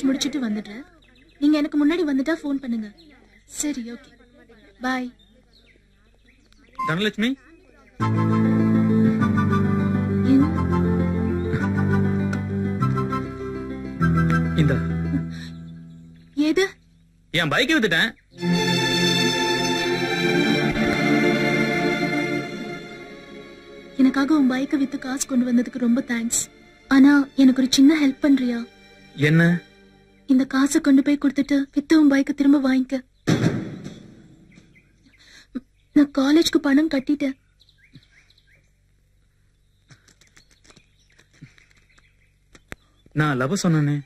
காலேஜ் முடிச்சிட்டு வந்துடுறேன். நீங்க எனக்கு முன்னாடி வந்துட்டா ஃபோன் பண்ணுங்க. சரி ஓகே பாய் தனலட்சுமி? இந்த. எது? என் பைக்கை வித்துட்டேன். எனக்காக உன் பைக்கை வித்து காசு கொண்டு வந்ததுக்கு ரொம்ப தேங்க்ஸ் ஆனா எனக்கு ஒரு சின்ன ஹெல்ப் பண்றியா? என்ன? இந்த காசை கொண்டு போய் கொடுத்துட்டு வித்து உன் பைக்கை திரும்ப வாங்கிக்க. நான் காலேஜ்க்கு பணம் கட்டிட்டேன். நான் லவ் சொன்னேனே.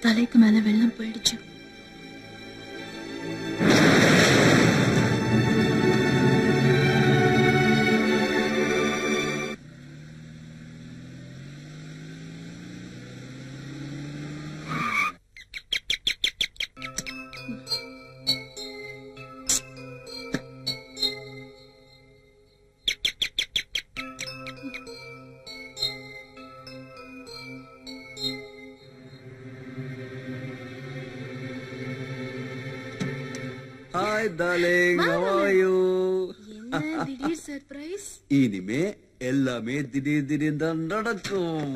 தலைக்கு மேல வெள்ளம் போயிடுச்சு. Darling are you? என்ன திடீர் சர்ப்ரைஸ் இனிமே எல்லாமே திடீர் திடீர் தான் நடக்கும்.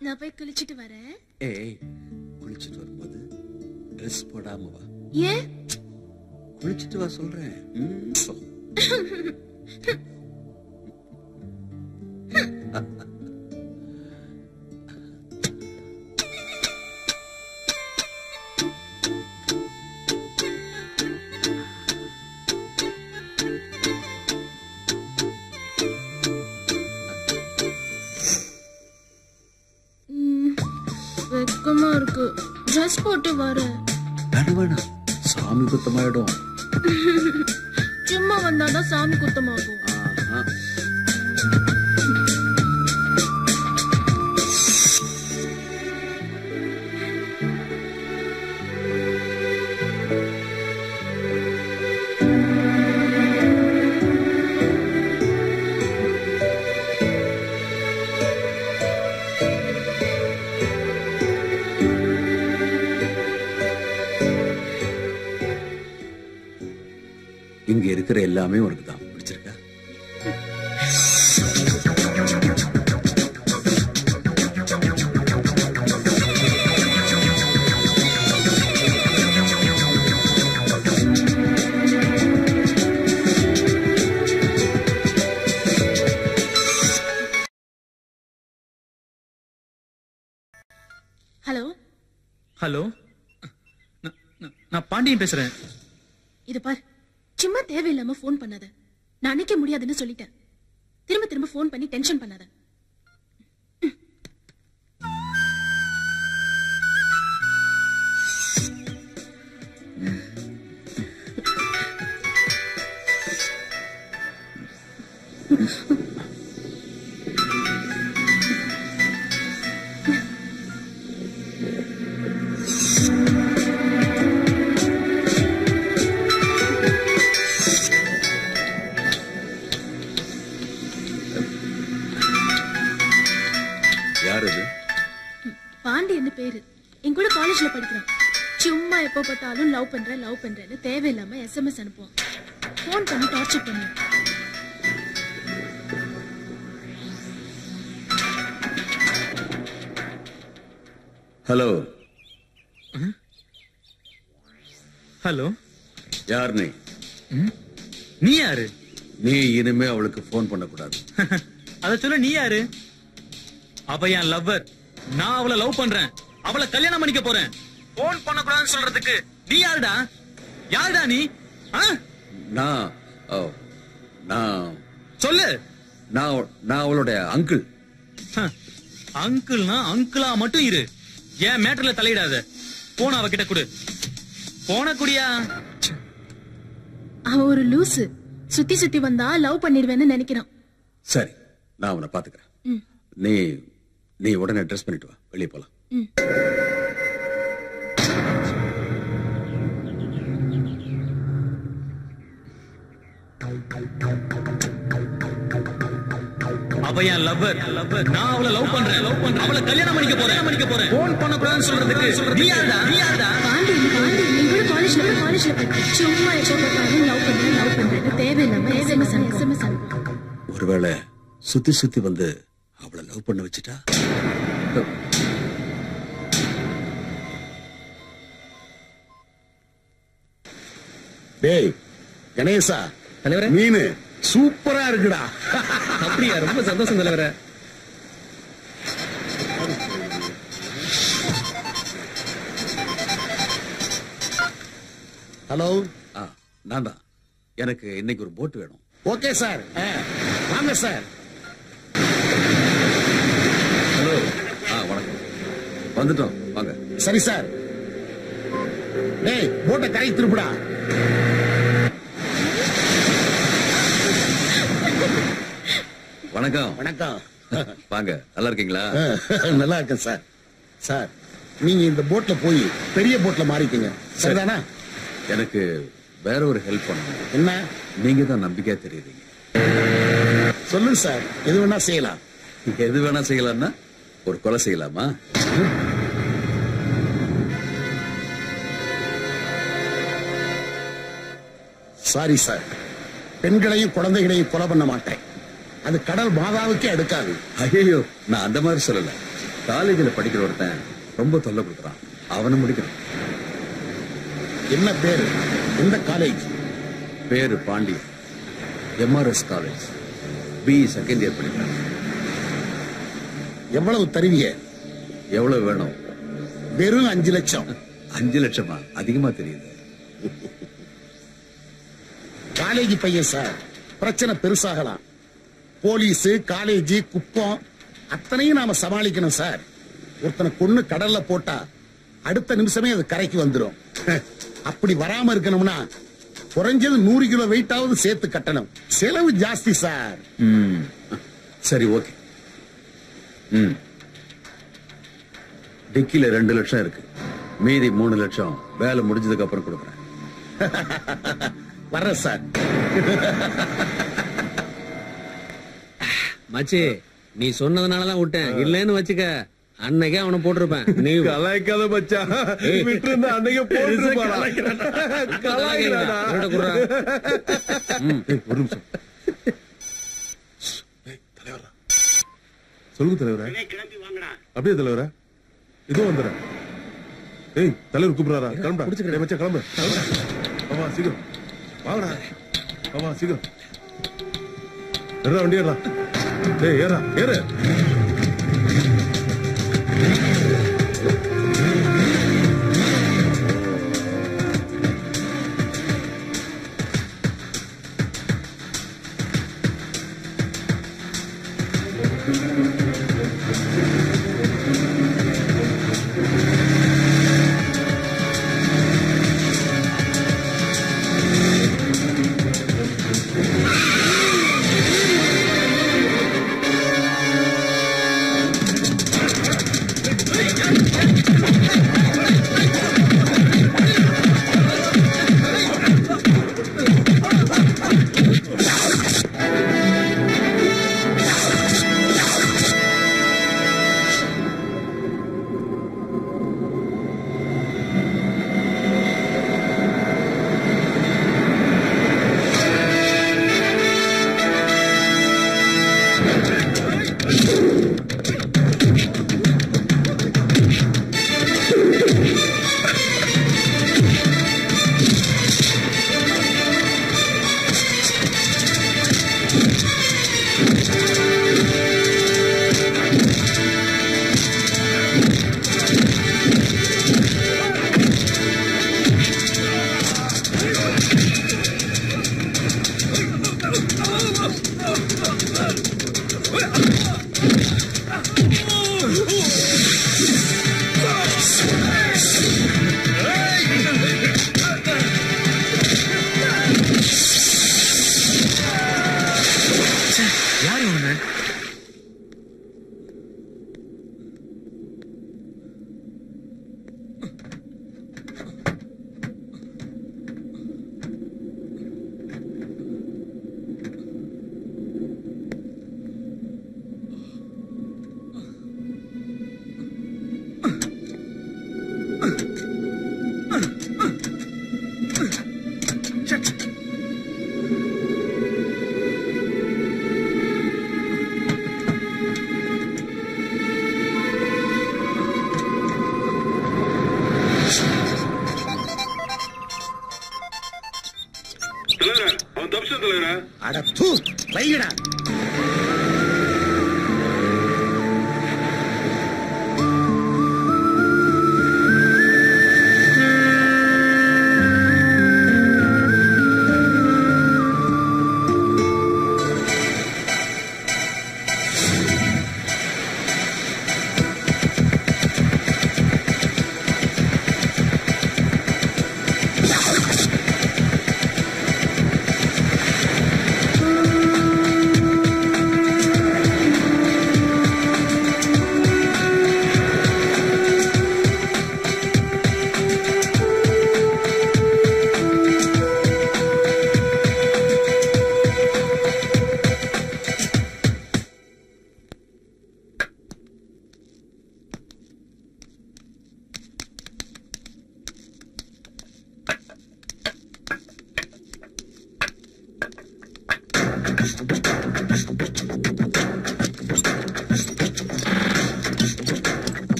நான் போய் குளிச்சிட்டு வரேன். ஏய் குளிச்சிட்டு வரும்போது ட்ரெஸ் போடாம வா. ஏன்? குளிச்சிட்டு வா சொல்றேன். ம். ம், ட்ரெஸ் போட்டு வரேன் வேணாம் வேணாம் சாமி குத்தமாயிடும். சும்மா வந்தாதான் சாமி குத்தமாகும். இங்க இருக்கிற எல்லாமே உனக்கு தான். பிடிச்சிருக்கா ஹலோ? ஹலோ? நான்- பாண்டியன் பேசுறேன். இது பார். தேவையில்லாம போன் பண்ணாத. நான் அன்னைக்கே முடியாதுன்னு சொல்லிட்டேன். திரும்ப திரும்ப போன் பண்ணி டென்ஷன் பண்ணாத. எப்போ பார்த்தாலும் லவ் பண்றேன் லவ் பண்றேன்னு தேவையில்லாம எஸ்எம்எஸ் அனுப்புவான் ஃபோன் பண்ணி டார்ச்சர் பண்ணுவான் ஹலோ ஹலோ யார் நீ நீ யாரு? நீ இனிமே அவளுக்கு போன் பண்ணக்கூடாது. அத சொல்ல நீ யாரு? அவ என் லவ்வர் நான் அவளை லவ் பண்றேன். அவளை கல்யாணம் பண்ணிக்க போறேன். போன் பண்ணக்கூடாதுன்னு சொல்றதுக்கு. நீ யாருடா? யாருடா நீ? ஆ? நான் ஓ, நான் சொல்லு. நான் நான் அவளுடைய அங்கிள். அங்கிள்னா அங்கிளா மட்டும் இரு. ஏன் மேட்டர்ல தலையிடாத. போன அவ கிட்ட கொடு. போன குடியா? அவன் ஒரு லூசு. சுத்தி சுத்தி வந்தா லவ் பண்ணிடுவேன்னு நினைக்கிறான். சரி நான் அவனை பாத்துக்கிறேன். நீ நீ உடனே ட்ரெஸ் பண்ணிட்டு வா. வெளியே போலாம். அவ என் லவ்வர் நான் அவளை லவ் பண்றேன். லவ் பண்றேன் அவளை கல்யாணம் பண்ணிக்க போறேன். பண்ணிக்க போறேன். போன் பண்ணக்கூடாதுன்னு சொல்றதுக்கு நீ யாருடா? நீ யாருடா? பாண்டியன் பாண்டியன் என் கூட காலேஜ்ல காலேஜ்ல சும்மா எப்போ பார்த்தாலும் லவ் பண்றேன் லவ் பண்றேன்னு தேவையில்லாம எஸ்எம்எஸ் எஸ்எம்எஸ் ஒருவேளை சுத்தி சுத்தி வந்து அவளை லவ் பண்ண வச்சுட்டா? டேய் கணேசா தலைவரே? மீன். சூப்பரா இருக்குடா. அப்படியா? ரொம்ப சந்தோஷம் தலைவரே. ஹலோ. ஆ, நான் தான். எனக்கு இன்னைக்கு ஒரு போட் வேணும். Okay sir. வாங்க சார். ஹலோ. ஆ வணக்கம். வந்துட்டோம். வாங்க. சரி சார். டேய் போட்டை கரை திருப்புடா. வணக்கம். வணக்கம். வாங்க நல்லா இருக்கீங்களா? நல்லா இருக்கேன் சார். சார் நீங்க இந்த போட்ல போய் பெரிய போட்ல மாறிக்கங்க. சரிதானா? எனக்கு வேற ஒரு ஹெல்ப் பண்ணணும். என்ன? நீங்க தான் நம்பிக்கையா தெரியுறீங்க. சொல்லுங்க சார். எது வேணா செய்யலாம். எது வேணா செய்யலாம்னா ஒரு கொலை செய்யலாமா? Sorry sir. பெண்களையும் குழந்தைகளையும் கொலை பண்ண மாட்டேன். அது கடல் மாதாவுக்கே அடுக்காது. ஐயோ நான் அந்த மாதிரி சொல்லல. காலேஜில் படிக்கிற ஒருத்தன் ரொம்ப தொல்லை கொடுக்குறான். அவனை முடிக்கணும். என்ன பேரு? எந்த காலேஜ்? பேரு Pandian. MRS college. B second year படிக்கிறேன். எவ்வளவு தருவிய? எவ்வளவு வேணும்? வெறும் அஞ்சு லட்சம். அஞ்சு லட்சமா? அதிகமா தெரியுது. காலேஜ் பையன் சார். பிரச்சனை பெருசாகலாம். போலீஸ் காலேஜ் குப்பம் அத்தனையும் நாம சமாளிக்கணும் சார். ஒருத்தனை கொன்னு கடல்ல போட்டா அடுத்த நிமிஷமே அது கரைக்கு வந்துடும் அப்படி வராம இருக்கணும்னா குறைஞ்சது நூறு கிலோ வெயிட்டாவது சேர்த்து கட்டணும். செலவு ஜாஸ்தி சார். சரி ஓகே. டிக்கில ரெண்டு லட்சம் இருக்கு. மீதி மூணு லட்சம் வேலை முடிஞ்சதுக்கு அப்புறம் கொடுக்குறேன். வர்றேன் சார். மச்சி நீ சொன்னதுனாலதான் விட்டேன். இல்லன்னு வச்சுக்க அன்னைக்கே அவனை போட்டிருப்பேன். நீ கலாய்க்காத மச்சான் விட்டுருந்தா அன்னைக்கு. ஒரு நிமிஷம். சொல்லுங்க தலைவரே. அப்படியே தலைவரே. இதோ வந்துடுறேன். ஏய் தலைவர் கூப்பிடுறாரா? கிளம்புடா. டேய் மச்சான் கிளம்பு கிளம்பு. ஆமா சீக்கிரம். வாங்கடா. ஆமா சீக்கிரம். ஏறா வண்டி ஏறா டேய் ஏறா ஏறு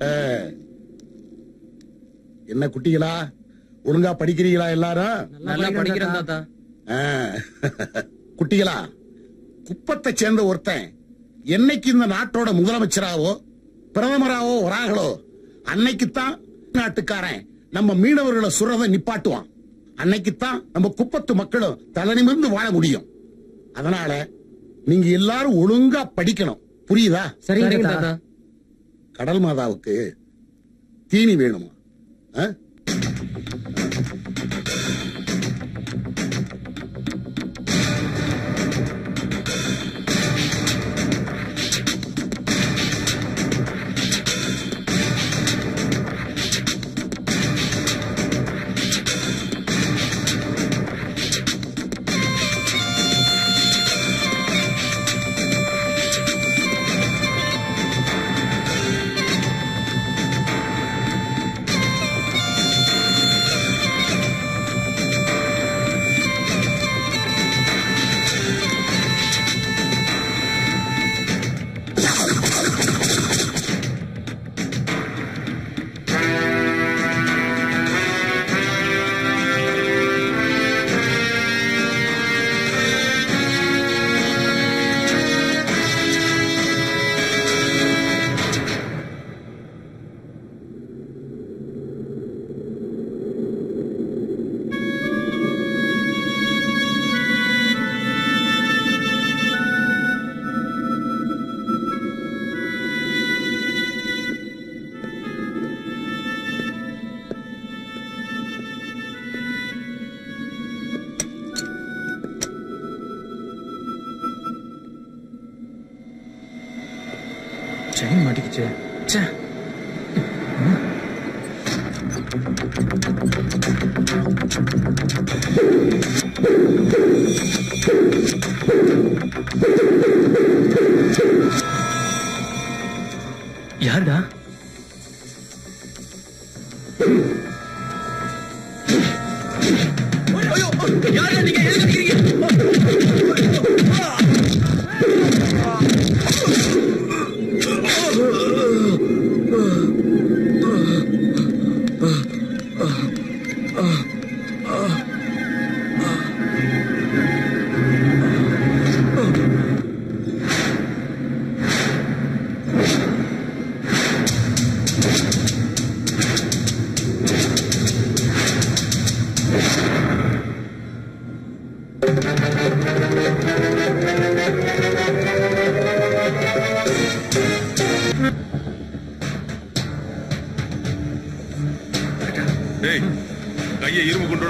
அஹ். என்ன குட்டிகளா? ஒழுங்கா படிக்கிறீங்களா எல்லாரும்? நல்லா படிக்கிறேன் தாத்தா. குட்டிகளா? குப்பத்தை சேர்ந்த ஒருத்தன் என்னைக்கு இந்த நாட்டோட முதலமைச்சராவோ பிரதமராவோ வராங்களோ அன்னைக்குத்தான் நாட்டுக்காரன் நம்ம மீனவர்களை சுரத நிப்பாட்டுவான். அன்னைக்குத்தான் நம்ம குப்பத்து மக்களும் தலை நிமிர்ந்து வாழ முடியும். அதனால நீங்க எல்லாரும் ஒழுங்கா படிக்கணும். புரியுதா? சரிங்க கடல் மாதாவுக்கு தீனி வேணுமா?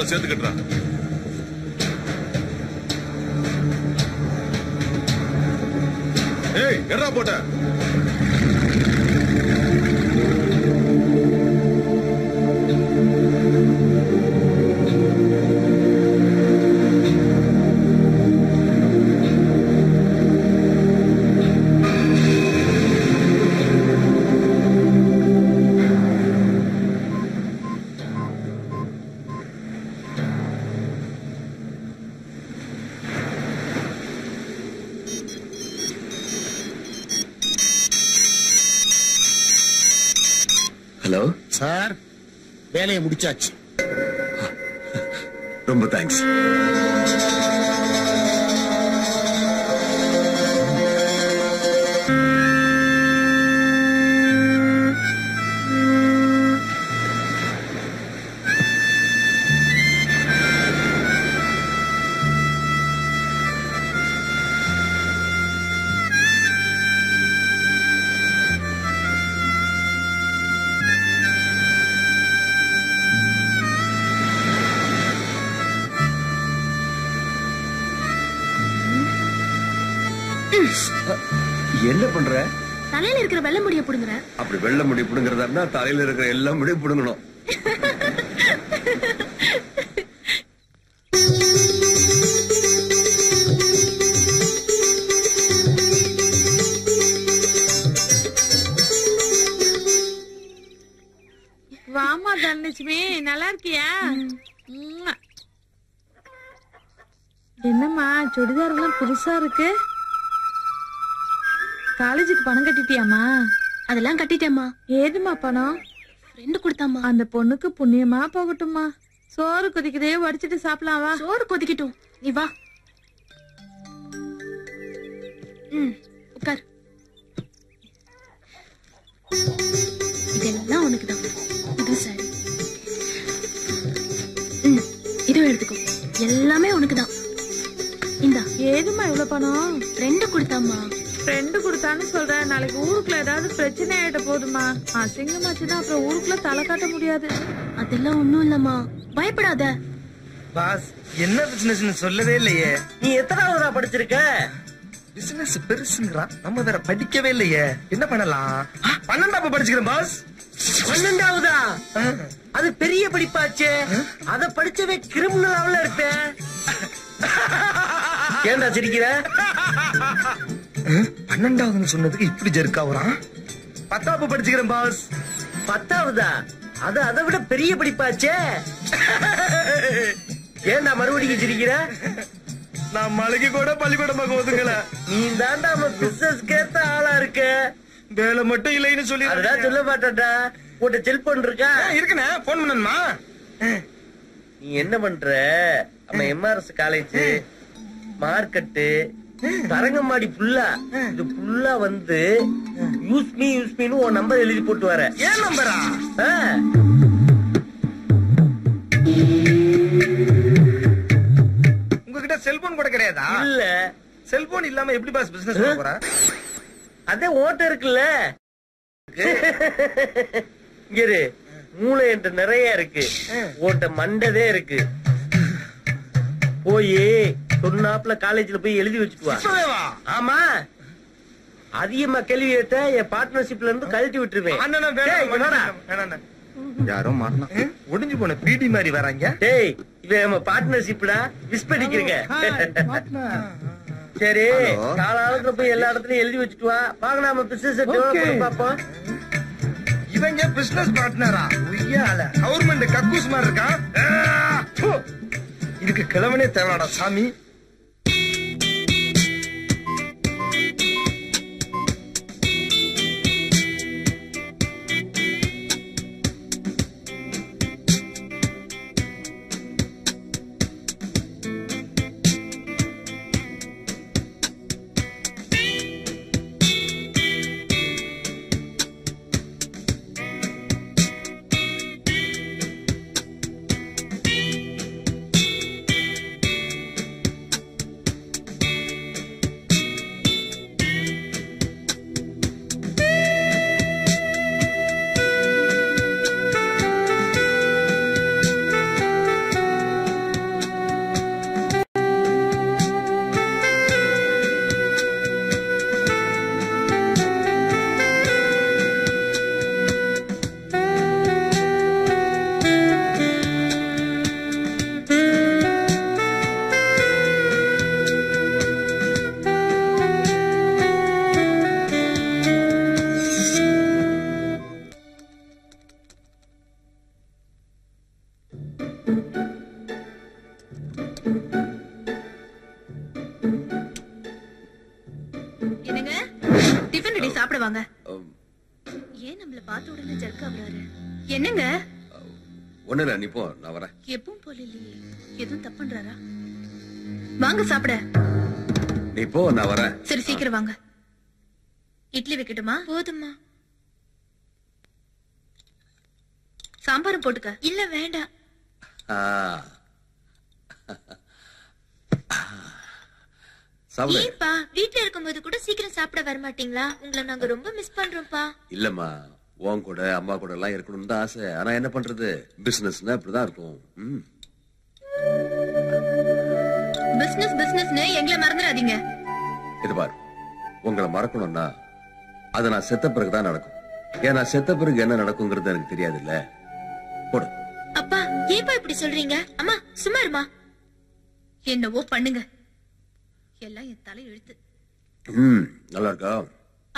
சேர்த்துக்கிட்டுறா. வேலையை முடிச்சாச்சு. ரொம்ப தேங்க்ஸ் இருக்கிற வெள்ளை முடிய புடுங்குற? அப்படி வெள்ள முடி புடுங்கிறதா தலையில இருக்கிற எல்லா முடியும் புடுங்கணும். வாமா தனலட்சுமி நல்லா இருக்கியா. என்னம்மா சுடிதார் எல்லாம் புதுசா இருக்கு? காலேஜுக்கு பணம் கட்டிட்டியாமா அதெல்லாம் கட்டிட்டேம்மா. ஏதுமா பணம்? ஃப்ரெண்டு கொடுத்தாம்மா. அந்த பொண்ணுக்கு புண்ணியமா போகட்டும்மா. சோறு கொதிக்குதே வடிச்சிட்டு சாப்பிடலாம் வா. சோறு கொதிக்கட்டும். நீ வா. ம் உட்கார். இதெல்லாம் உனக்கு தான் இது சரி ம் இதுவும் எடுத்துக்கோ. எல்லாமே உனக்கு தான் இந்தா. ஏதுமா இவ்வளவு பணம்? ஃப்ரெண்டு கொடுத்தாம்மா. ஃப்ரெண்டு கொடுத்தான்னு சொல்றேன் நாளைக்கு ஊருக்குள்ள ஏதாவது பிரச்சனை ஆயிட்ட போதுமா? அசிங்கமாச்சுன்னா அப்புறம் ஊருக்குள்ள தலை காட்ட முடியாது. அதெல்லாம் ஒண்ணும் இல்லம்மா. பயப்படாத. பாஸ் என்ன பிசினஸ் சொல்லவே இல்லையே. நீ எத்தனாவதா படிச்சிருக்க? பிசினஸ் பெருசுங்கிறான் நம்ம வேற படிக்கவே இல்லையே. என்ன பண்ணலாம்? ஆ, பன்னெண்டாப்பு படிச்சுக்கிறேன் பாஸ். பன்னெண்டாவதா? அது பெரிய படிப்பாச்சே. அத படிச்சவே கிரிமினல் இருப்பேன் ஏன்டா சிரிக்கிற? பன்னெண்டாவதுன்னு சொன்னதுக்கு இப்படி ஜெருக்காவுறான் பத்தாப்பு படிச்சுக்கிறேன் பாஸ். பத்தாவதா? அது அதை விட பெரிய படிப்பாச்சே. ஏன்டா மறுபடியும் சிரிக்கிற? நான் மலைக்கு கூட பள்ளிக்கூடம் பார்க்க ஒதுங்கல. நீ தாண்டா நம்ம பிசினஸ் கேத்த ஆளா இருக்க. வேலை மட்டும் இல்லைன்னு சொல்லி அதெல்லாம் சொல்ல மாட்டேன்டா. உன்கிட்ட செல்போன் இருக்கா? இருக்குண்ணே. போன் பண்ணணுமா? நீ என்ன பண்ற? நம்ம எம்ஆர்எஸ் காலேஜ் மார்க்கெட்டு தரங்கம்பாடி புல்லா. இது புல்லா வந்து யூஸ் மீ யூஸ் மீன்னு உன் நம்பர் எழுதி போட்டு வர. ஏன் நம்பரா. உங்ககிட்ட செல்போன் கூட கிடையாதா? இல்ல. செல்போன் இல்லாம எப்படி பாஸ் பிசினஸ் போற? அதே ஓட்ட இருக்குல்ல. இரு. மூளை என்கிட்ட நிறைய இருக்கு. ஓட்ட மண்டதே இருக்கு. போய். சொன்னாப்புல காலேஜ்ல போய் எழுதி வச்சுட்டு. ஆமா. அதிகமா கேள்வி கேட்ட என் பார்ட்னர்ஷிப்ல இருந்து கழட்டி விட்டுருவேன். யாரோ மாட்டினா ஒடிஞ்சு போன பிடி மாதிரி வராங்க. டேய் இவன் நம்ம பார்ட்னர்ஷிப்டா மிஸ் பண்ணிக்கிறீங்க. சரி காலாலத்துல போய் எல்லா இடத்துலயும் எழுதி வச்சுட்டு வா. வாங்க நாம பிசினஸ் பாப்போம் இவங்க பிசினஸ் பார்ட்னரா உய்யால கவர்மெண்ட் கக்கூஸ் மாதிரி இருக்கான். இதுக்கு கிழவனே தேவையாடா சாமி. வாங்க சாப்பிட. நீ போ நான் வரேன். சரி சீக்கிரம் வாங்க. இட்லி வைக்கட்டுமா? போதும்மா. சாம்பாரும் போட்டுக்க. இல்ல வேண்டாம். ஏன்பா வீட்ல இருக்கும்போது கூட சீக்கிரம் சாப்பிட வர மாட்டீங்களா உங்களை நாங்க ரொம்ப மிஸ் பண்றோம்ப்பா. இல்லம்மா உன் கூட அம்மா கூட எல்லாம் இருக்கணும்னு தான் ஆசை. ஆனா என்ன பண்றது? பிசினஸ்னா இப்படிதான் இருக்கும். ம். பிசினஸ் பிசினஸ்னு எங்களை மறந்துடாதீங்க. இது பாரு உங்களை மறக்கணும்னா அது நான் செத்த பிறகுதான் நடக்கும். ஏன்னா செத்த பிறகு என்ன நடக்குங்கிறது எனக்கு தெரியாது இல்ல போடு. அப்பா ஏன்பா இப்படி சொல்றீங்க? அம்மா சும்மா இருமா. என்னவோ பண்ணுங்க. எல்லாம் என் தலை எழுத்து ம் நல்லா இருக்கா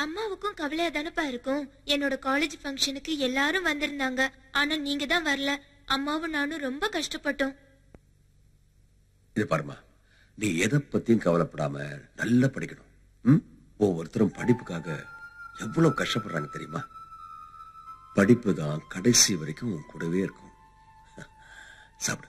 அம்மாவுக்கும் கவலையா தானப்பா இருக்கும். என்னோட காலேஜ் ஃபங்க்ஷனுக்கு எல்லாரும் வந்திருந்தாங்க. ஆனா நீங்க தான் வரல. அம்மாவும் நானும் ரொம்ப கஷ்டப்பட்டோம். இது பாருமா நீ எதை பத்தியும் கவலைப்படாம நல்லா படிக்கணும். ம்? ஒவ்வொருத்தரும் படிப்புக்காக எவ்வளவு கஷ்டப்படுறாங்க தெரியுமா? படிப்பு தான் கடைசி வரைக்கும் உன் கூடவே இருக்கும். சாப்பிடு.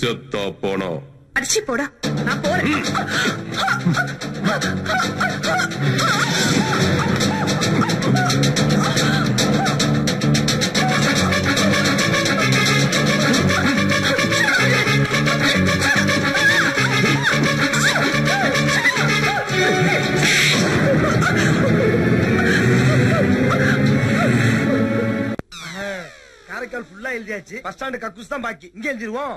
செத்தா போனோம் அடிச்சு போடா. நான் போறேன். காரைக்கால் ஃபுல்லா எழுதியாச்சு. பஸ் ஸ்டாண்டு கக்கூஸ் தான் பாக்கி. இங்க எழுதிருவோம்.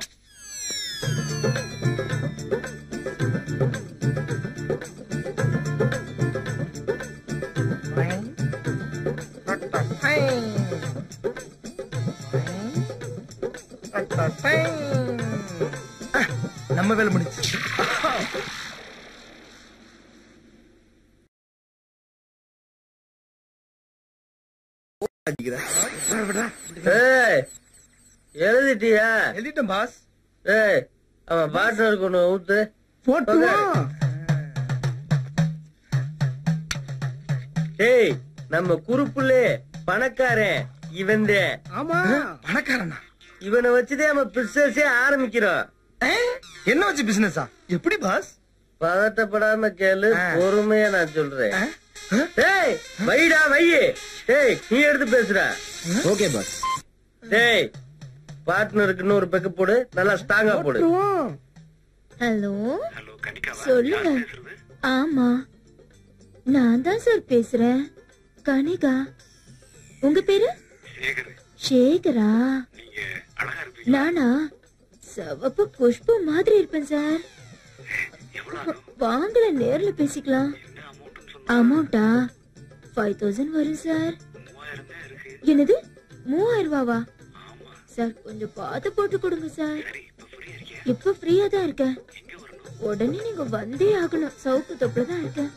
நம்ம வேலை முடிச்சு எழுதிட்டியா? எழுதிட்டேன் பாஸ். ஏய் அவன் பார்ட்னருக்கு ஒண்ணு ஊத்து. போட்டுவா. ஏய் நம்ம குறுப்புலே பணக்காரன் இவன்தே. ஆமா. பணக்காரனா? இவனை வச்சுதே நம்ம பிசினஸே ஆரம்பிக்கிறோம் என்ன வச்சு பிசினஸா எப்படி பாஸ் பதட்டப்படாம கேளு பொறுமையா நான் சொல்றேன். டேய் வைடா வை டேய் நீ எடுத்து பேசுற ஓகே பாஸ் டேய் பார்ட்னருக்கு இன்னொரு பெக்கு போடு. நல்லா ஸ்ட்ராங்கா போடு. ஹலோ சொல்லுங்க. ஆமா. நான் தான் சார் பேசுறேன். கனிகா. உங்க பேரு? சேகரா. நானா? சவப்பு புஷ்பம் மாதிரி இருப்பேன் சார் வாங்கல நேர்ல பேசிக்கலாம். அமௌண்டா ஃபைவ் தௌசண்ட் வரும் சார் என்னது? மூவாயிரம் ரூபாவா? சார் கொஞ்சம் பார்த்து போட்டு கொடுங்க சார் இப்ப ஃப்ரீயா தான் இருக்கேன். உடனே நீங்க வந்தே ஆகணும். சவுக்கு தொப்புல தான் இருக்கேன்.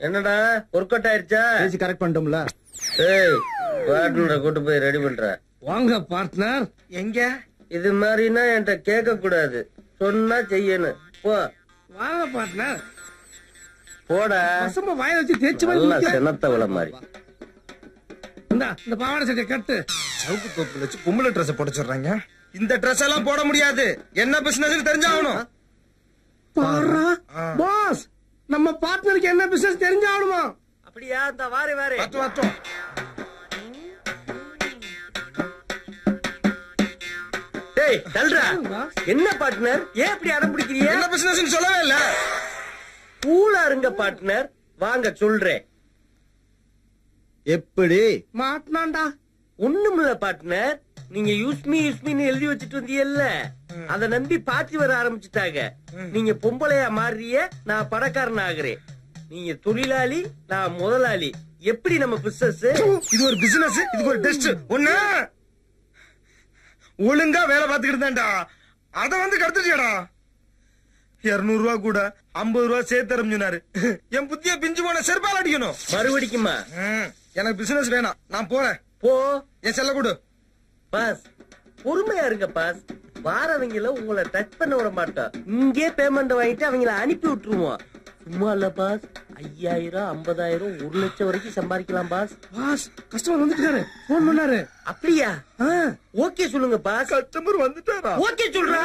என்னடா ஒர்க் அவுட் ஆயிருச்சா பேசி கரெக்ட் பண்ணிட்டோம்ல. ஏய் பார்ட்னரை கூட்டு போய் ரெடி பண்ற. வாங்க பார்ட்னர் எங்க? இது மாதிரினா என்கிட்ட கேட்க கூடாது சொன்னா செய்யணும். போ. வாங்க பார்ட்னர் போடா. வாய வச்சு தேய்ச்சி நல்லா வாங்கி செனத்தவள மாதிரி. இந்த இந்த பாவாடை சட்டை கட்டு. சவுக்கு தோப்புல வச்சு பொம்பளை ட்ரெஸ் போட சொல்றாங்க இந்த ட்ரெஸ் எல்லாம் போட முடியாது. என்ன பிசினஸ் தெரிஞ்சாகணும். பாரா பாஸ் நம்ம பார்ட்னருக்கு என்ன பிசினஸ் தெரிஞ்சாகணுமா? அப்படியா இந்த வாரே வாரே. வட்டும் வட்டும். டேய் தல்றா என்ன பார்ட்னர் ஏன் இப்படி அடம் பிடிக்கிறீங்க? என்ன பிசினஸ் சொல்லவே இல்ல. கூலா இருங்க பார்ட்னர் வாங்க சொல்றேன். எப்படி? மாட்டினாண்டா ஒண்ணுமில்ல பார்ட்னர் நீங்க யூஸ் மீ யூஸ் மீன்னு எழுதி வச்சுட்டு வந்தீங்கல்ல அத நம்பி பாத்தி வர ஆரம்பிச்சுட்டாங்க. நீங்க பொம்பளையா மாறிய நான் பணக்காரன் ஆகுறேன். நீங்க தொழிலாளி நான் முதலாளி. எப்படி நம்ம பிசினஸ் இது ஒரு பிசினஸ் இதுக்கு ஒரு டெஸ்ட் ஒண்ணு ஒழுங்கா வேலை பார்த்துக்கிட்டு இருந்தேன்டா. அத வந்து கடத்துட்டியாடா. இருநூறு ரூபா கூட ஐம்பது ரூபா சேர்த்து சொன்னாரு. என் புத்திய பிஞ்சு போன செருப்பால் அடிக்கணும். மறுபடிக்குமா? எனக்கு பிசினஸ் வேணாம். நான் போறேன். போ. என் செல்ல கொடு. பாஸ் பொறுமையா இருங்க பாஸ். வாரவங்கள உங்களை டச் பண்ண விட மாட்டோம். இங்கே பேமெண்ட் வாங்கிட்டு அவங்கள அனுப்பி விட்டுருவோம். சும்மா இல்ல பாஸ். ஐயாயிரம் ஐம்பதாயிரம் ஒரு லட்சம் வரைக்கும் சம்பாதிக்கலாம் பாஸ். பாஸ் கஸ்டமர் வந்துட்டாரு. போன் பண்ணாரு. அப்படியா? ஓகே சொல்லுங்க பாஸ். கஸ்டமர் வந்துட்டாரா? ஓகே சொல்றா.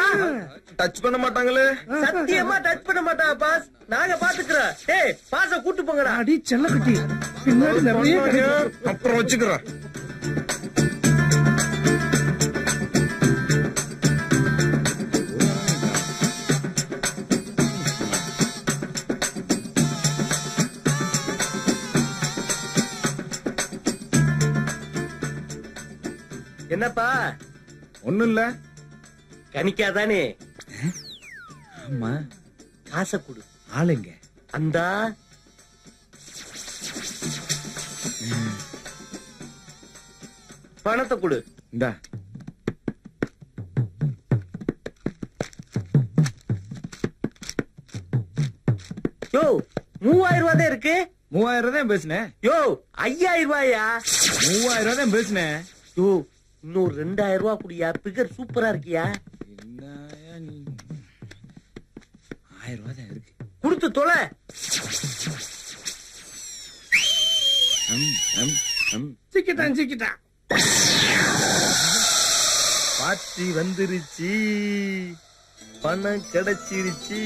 டச் பண்ண மாட்டாங்களே? சத்தியமா டச் பண்ண மாட்டாங்க பாஸ். நாங்க பாத்துக்கிறோம் டேய் பாஸ கூட்டு போங்கடா. அடி செல்லக்குட்டி. பின்னாடி நிறைய. அப்புறம் வச்சுக்கிறேன் என்னப்பா? ஒண்ணும் இல்ல. கணிக்காதானே? ஆமா. காசை கொடு. ஆளுங்க அந்தா. பணத்தை கொடு. இந்தா. யோ மூவாயிரம் ரூபாய் தான் இருக்கு? மூவாயிரம் ரூபாய் தான் பேசுனேன். யோ ஐயாயிரம் ரூபாயா மூவாயிரம் ரூபாய் தான் பேசுனேன். யோ இன்னொரு ரெண்டாயிரம் ரூபாய் குடியா? பிகர் சூப்பரா இருக்கியா? ஆயிரம் ரூபாய் தான் இருக்கு. கொடுத்து தொலை. சிக்கிட்டான் சிக்கிட்டான். பாட்டி வந்துருச்சு. பணம் கிடைச்சிருச்சு.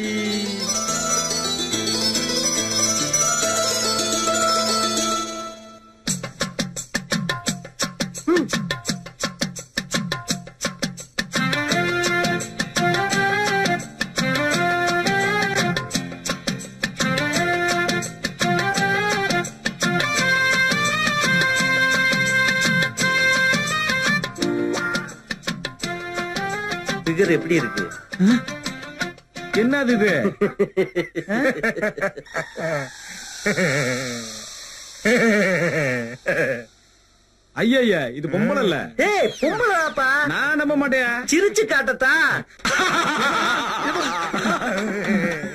பிகர் எப்படி இருக்கு? என்னது இது? ஐயா இது பொம்பளை இல்ல. ஏய் பொம்பளாப்பா நான் நம்ப மாட்டேன். சிரிச்சு காட்டத்தா?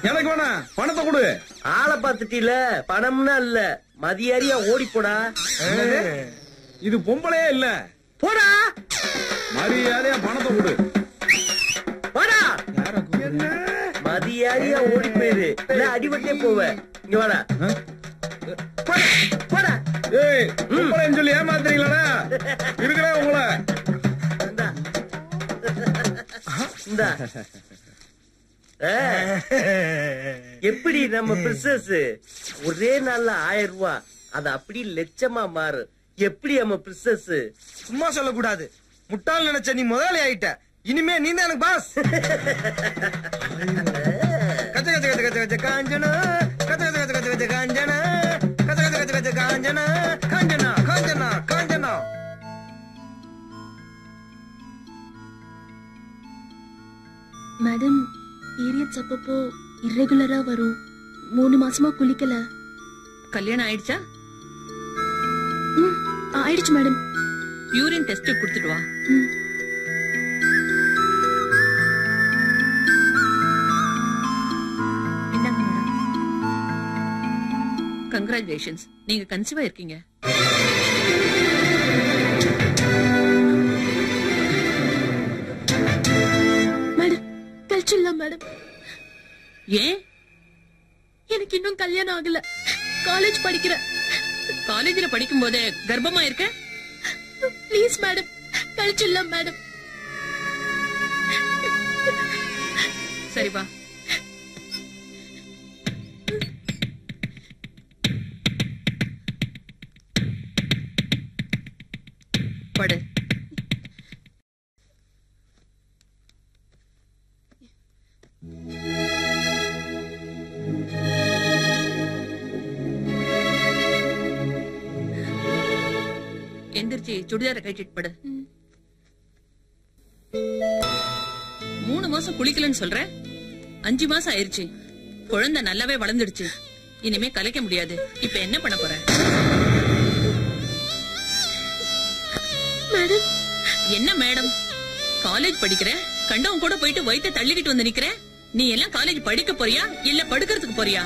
எனக்கு வேணாம் பணத்தை கொடு. ஆளை பாத்துட்டில பணம்னா இல்ல. மதியாரியா ஓடி போடா? இது பொம்பளையே இல்ல. போடா. மரியாதையா பணத்தை கொடு. வாடா. மதியாரியா ஓடி போயிரு. இல்ல அடிபட்டே போவ. இங்க வாடா. போடா, போடா. ஏய் சொல்லி ஏமாத்துறீங்களா இருக்கிறேன் உங்களை. இந்தா. ஆ, எப்படி நம்ம பிரின்சஸ் ஒரே நாள்ல ஆயிரம் ரூபாய் அது அப்படி லட்சமா மாறு எப்படி நம்ம பிரின்சஸ் சும்மா சொல்லக்கூடாது. முட்டாள் நினைச்ச நீ முதலாளி ஆயிட்ட. இனிமே நீ தான் எனக்கு பாஸ் கச்ச கச்ச கச்ச கச்ச கச்ச காஞ்சனா கச்ச கச்ச கச்ச கச்ச கச்ச காஞ்சனா கச்ச கச்ச கச்ச கச்ச காஞ்சனா காஞ்சனா காஞ்சனா காஞ்சனா மேடம் பீரியட்ஸ் அப்பப்போ இர்ரெகுலரா வரும் மூணு மாசமா குளிக்கல கல்யாணம் ஆயிடுச்சா ம், ஆயிடுச்சு மேடம் யூரின் டெஸ்ட் கொடுத்துட்டு வா கங்க்ராச்சுலேஷன்ஸ் நீங்க கன்சீவா இருக்கீங்க மேடம் கழிச்சிடலாம் மேடம். ஏன்? எனக்கு இன்னும் கல்யாணம் ஆகல. காலேஜ் படிக்கிறேன். காலேஜ்ல படிக்கும் போதே கர்ப்பமா இருக்க ப்ளீஸ் மேடம் கழிச்சிடலாம் மேடம். சரி வா. சுடிதார கட்டிட்டு படு மூணு மாசம் குளிக்கலன்னு சொல்ற? அஞ்சு மாசம் ஆயிருச்சு. குழந்தை நல்லாவே வளர்ந்துடுச்சு. இனிமே கலைக்க முடியாது. இப்ப என்ன பண்ண போற? மேடம். என்ன மேடம்? காலேஜ் படிக்கிற? கண்டவன் கூட போயிட்டு வயித்தை தள்ளிக்கிட்டு வந்து நிக்கிற? நீ எல்லாம் காலேஜ் படிக்க போறியா? இல்ல படுக்கிறதுக்கு போறியா?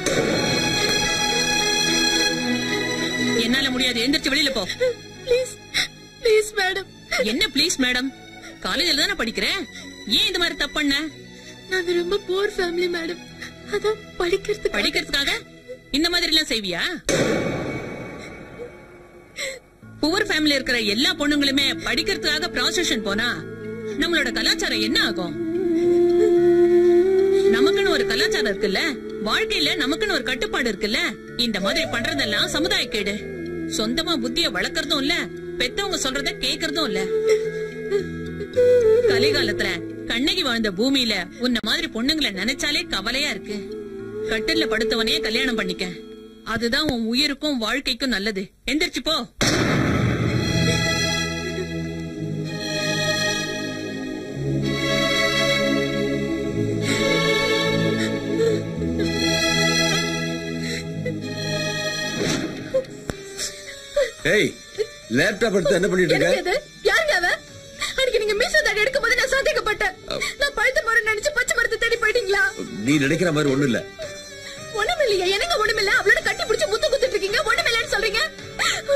என்னால முடியாது. எந்திரிச்சு வெளியில போ. ப்ளீஸ் மேடம் என்ன ப்ளீஸ் மேடம் காலேஜ்ல தானே படிக்கிறேன். ஏன் இந்த மாதிரி தப்பு பண்ண? நாங்க ரொம்ப போர் ஃபேமிலி மேடம் அதான் படிக்கிறதுக்கு படிக்கிறதுக்காக? இந்த மாதிரி எல்லாம் செய்வியா புவர் ஃபேமிலி இருக்கிற எல்லா பொண்ணுங்களுமே படிக்கிறதுக்காக ப்ராஸ்டியூஷன் போனா நம்மளோட கலாச்சாரம் என்ன ஆகும்? நமக்குன்னு ஒரு கலாச்சாரம் இருக்குல்ல? வாழ்க்கையில நமக்குன்னு ஒரு கட்டுப்பாடு இருக்குல்ல? இந்த மாதிரி பண்றதெல்லாம் சமுதாய கேடு சொந்தமா புத்திய வளர்க்கறதும் இல்ல. பெத்தவங்க சொல்றத கேக்குறதும் இல்ல. கலிகாலத்துல கண்ணகி வாழ்ந்த பூமியில உன்ன மாதிரி பொண்ணுங்களை நினைச்சாலே கவலையா இருக்கு. கட்டில்ல படுத்தவனையே கல்யாணம் பண்ணிக்க. அதுதான் உன் உயிருக்கும் வாழ்க்கைக்கும் நல்லது. எந்திரிச்சு போ. ஏய் லேப்டாப் எடுத்து என்ன பண்ணிட்டு இருக்க? இது? யாருங்க அவன் நீங்க மீச தாடி எடுக்கும் போது நான் சந்தேகப்பட்டேன் நான் பழுத்த மரம் நினைச்சு பச்சை மரத்தை தேடி போயிட்டீங்களா? நீ நினைக்கிற மாதிரி ஒண்ணும் இல்ல. ஒண்ணுமில்லையா. எனக்கு ஒண்ணுமில்ல? அவளோட கட்டி பிடிச்சு முத்து குத்துட்டு இருக்கீங்க. ஒண்ணுமில்லன்னு சொல்றீங்க.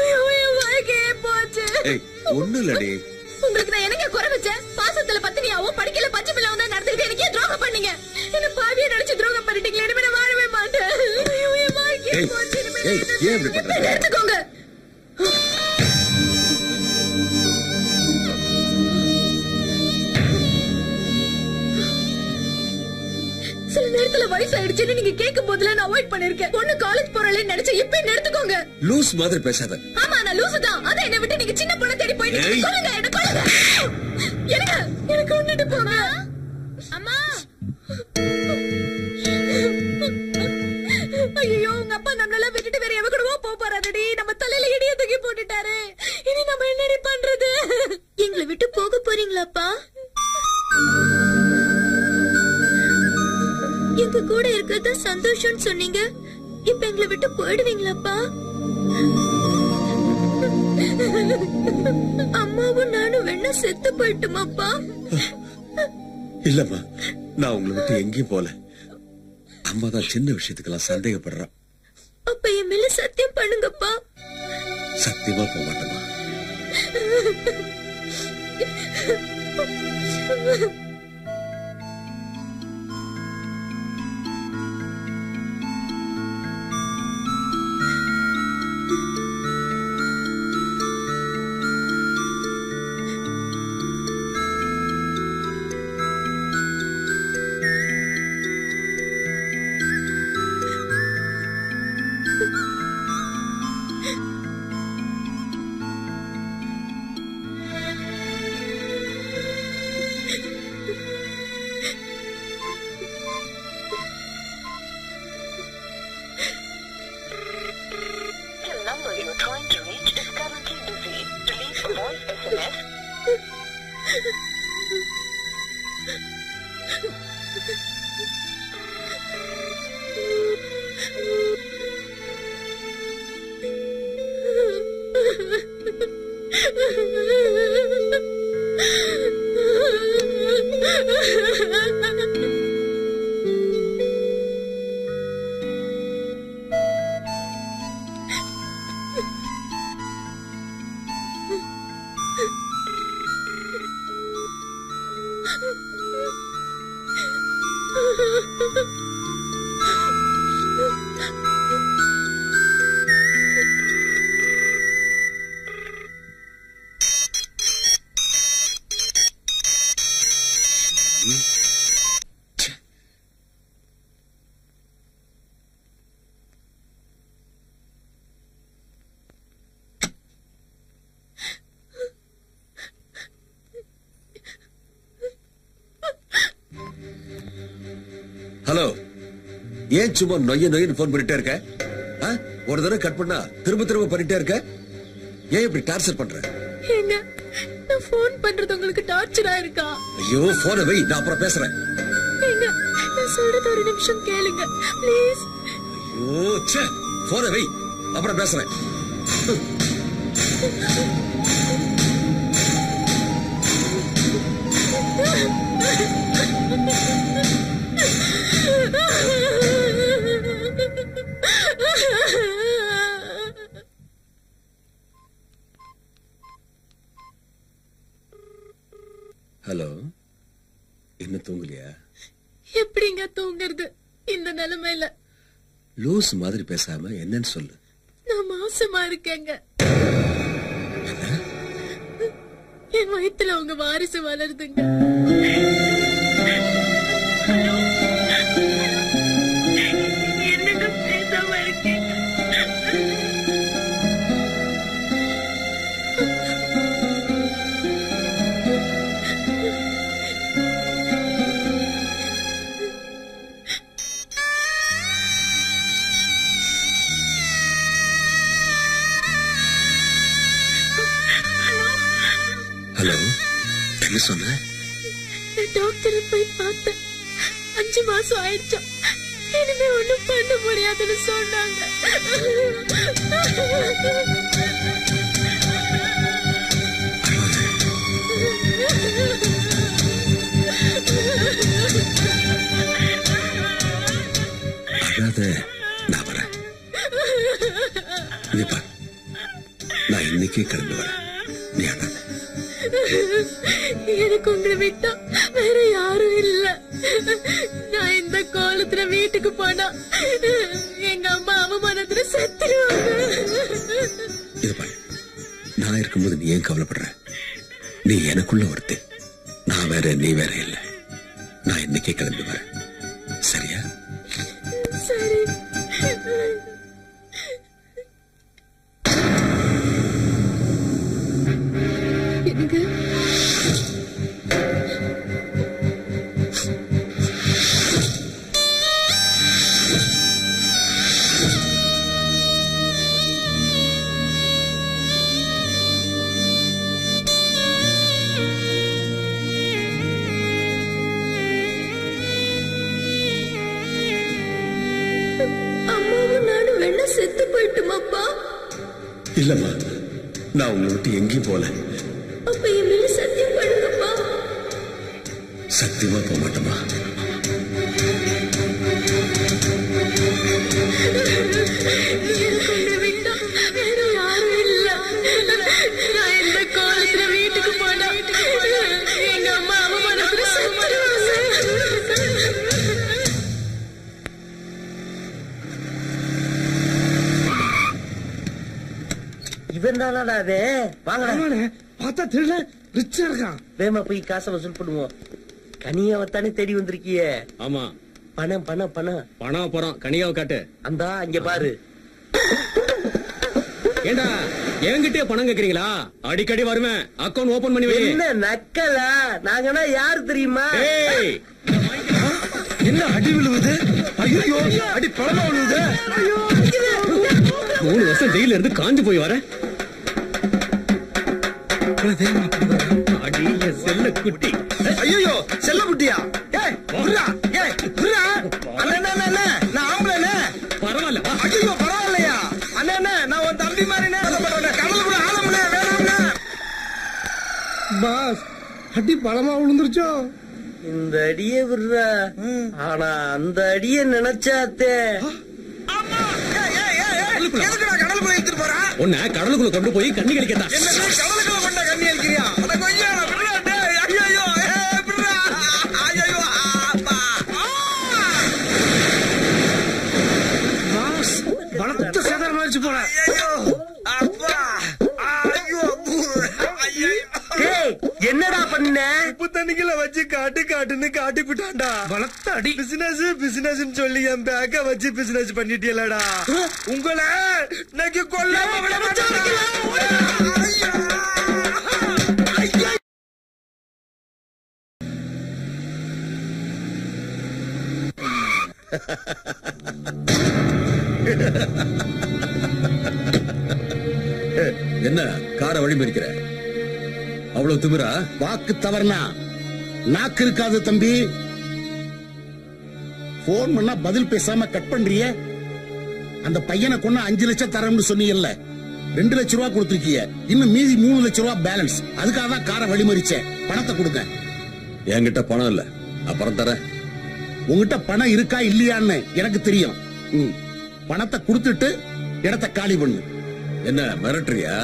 ஐயோ, என் வாழ்க்கையே போச்சு. ஒண்ணும் இல்லடி. உங்களுக்கு நான் எனக்கு குறை வச்சேன்? பாசத்துல பத்தினியாவும் படிக்கல பச்சை பிள்ளையாவும் தான் நடந்துக்கிட்டு எனக்கு துரோகம் பண்ணீங்க? என்ன பாவியா நினைச்சு துரோகம் பண்ணிட்டீங்களே? இனிமே நான் வாழவே மாட்டேன். வாழ்க்கையே போச்சு. இனிமே எடுத்துக்கோங்க. நேரத்துல வயசாயிடுச்சுன்னு நீங்க கேட்கும் போதுல நான் அவாய்ட் பண்ணிருக்கேன். பொண்ணு காலேஜ் போறேன்னு நினைச்சு இப்ப எடுத்துக்கோங்க லூஸ் மாதிரி பேசாத. ஆமா நான் லூசு தான். அதான் என்ன விட்டு நீங்க சின்ன பொண்ணை தேடி போயிட்டு எனக்கு எனக்கு கொண்டுட்டு போங்க. சொன்னீங்க? இப்ப எங்களை விட்டு போயிடுவீங்களாப்பா? அம்மாவும் நானும் வேணா செத்து போயிட்டுமாப்பா? இல்லம்மா நான் உங்களை விட்டு எங்கேயும் போல அம்மா தான் சின்ன விஷயத்துக்கெல்லாம் சந்தேகப்படுறா. அப்ப என் மேல சத்தியம் பண்ணுங்கப்பா. சத்தியமா போக மாட்டேமா சும்மா நொய்ய நொய்யன்னு போன் பண்ணிட்டே இருக்க? ஒரு தடவை கட் பண்ணா திரும்ப திரும்ப பண்ணிட்டே இருக்க? ஏன் இப்படி டார்ச்சர் பண்ற? ஏங்க நான் ஃபோன் பண்றது உங்களுக்கு டார்ச்சரா இருக்கா? ஐயோ போனை வை நான் அப்புறம் பேசுறேன். ஏங்க நான் சொல்றது ஒரு நிமிஷம் கேளுங்க. ப்ளீஸ் ஐயோ ச்சே போனை வை அப்புறம் பேசுறேன். தூங்கலையா? எப்படிங்க தூங்குறது? இந்த நிலைமையில. லூஸ் மாதிரி பேசாம என்னன்னு சொல்லு. நான் மாசமா இருக்கேங்க. என் வயித்துல உங்க வாரிசு வளருதுங்க. என்ன சொன்ன? டாக்டரை போய் பார்த்தேன். அஞ்சு மாசம் ஆயிடுச்சா. இனிமே ஒண்ணும் பண்ண முடியாதுன்னு சொன்னாங்க. நான் வரேன். நான் இன்னைக்கே கிளம்பி வரேன். நீ அழாத எனக்கு உங்களை விட்டா வேற யாரும் இல்ல. நான் இந்த கோலத்துல வீட்டுக்கு போனா எங்க அம்மா அவமானத்துல செத்துருவாங்க. இது பாரு நான் இருக்கும்போது நீ ஏன் கவலைப்படுற? நீ எனக்குள்ள ஒருத்தி. நான் வேற நீ வேற இல்ல. நான் இன்னைக்கே கிளம்பி வரேன் சரியா? சரி. எனக்கு அம்மாவும் நானும் வேணா செத்து போயிட்டுமாப்பா. இல்லம்மா நான் உங்களை விட்டு எங்கேயும் போல இவன் தானடா அது? வாங்கடா. பார்த்தா தெரியல ரிச்சா இருக்கான். வேமா போய் காசை வசூல் பண்ணுவோம். கனியாவத்தானே தேடி வந்திருக்கியே. ஆமா. பணம் பணம் பணம். பணம் போறோம் கனியாவை காட்டு. அந்தா இங்க பாரு. ஏண்டா என்கிட்டயே பணம் கேக்குறீங்களா? அடிக்கடி வருவேன். அக்கவுண்ட் ஓபன் பண்ணி வை. என்ன நக்கலா? நாங்கன்னா யாரு தெரியுமா? ஏய்! என்ன அடி விழுவுது? ஐயோ அடி பழமா விழுவுது? மூணு வருஷம் ஜெயில இருந்து காஞ்சு போய் வர அடி என் செல்ல குட்டி. ஐயோ செல்ல குட்டியா? ஏய் புர்ரா ஏய் புர்ரா அண்ணா அண்ணா, நான் ஆம்பளை பரவாயில்ல ஐயோ பரவாயில்லையா? அண்ணா அண்ணா நான் உன் தம்பி மாதிரினே கடல் கூட ஆழம்னே வேணாம்னே பாஸ் அடி பழமா விழுந்துருச்சோ? இந்த அடிய விடுறா. ஆனா அந்த அடிய நினைச்சாத்தே. கடலுக்குள்ள. எடுத்துட்டு போறா? உன்னை கடலுக்குள்ள கொண்டு போய் கண்ணி கழிக்கட்டா ஆயிடுச்சு போல அப்பா ஐயோ என்னடா பண்ண? உப்பு தண்ணிக்குள்ள வச்சு காட்டு காட்டுன்னு காட்டி விட்டான்டா. வளர்த்த அடி. பிசினஸ் பிசினஸ் சொல்லி என் பேக்க வச்சு பிசினஸ் பண்ணிட்டியலடா உங்களை இன்னைக்கு கொல்லாம விட என்ன? காரை வழி மறிக்கிற? அவ்வளவு திமிரா? வாக்கு தவறுனா நாக்கு இருக்காது தம்பி. போன் பண்ணா பதில் பேசாம கட் பண்றிய. அந்த பையனை கொண்டு அஞ்சு லட்சம் தரேன்னு சொன்னீங்கல்ல. ரெண்டு லட்சம் ரூபா கொடுத்துருக்கீங்க இன்னும் மீதி மூணு லட்சம் ரூபா பேலன்ஸ் அதுக்காக தான் காரை வழிமறிச்சேன் பணத்தை கொடுங்க. என்கிட்ட பணம் இல்ல. அப்புறம் தரேன். உங்ககிட்ட பணம் இருக்கா இல்லையான்னு எனக்கு தெரியும். பணத்தை கொடுத்துட்டு இடத்தை காலி பண்ணு. என்ன மிரட்டுறியா?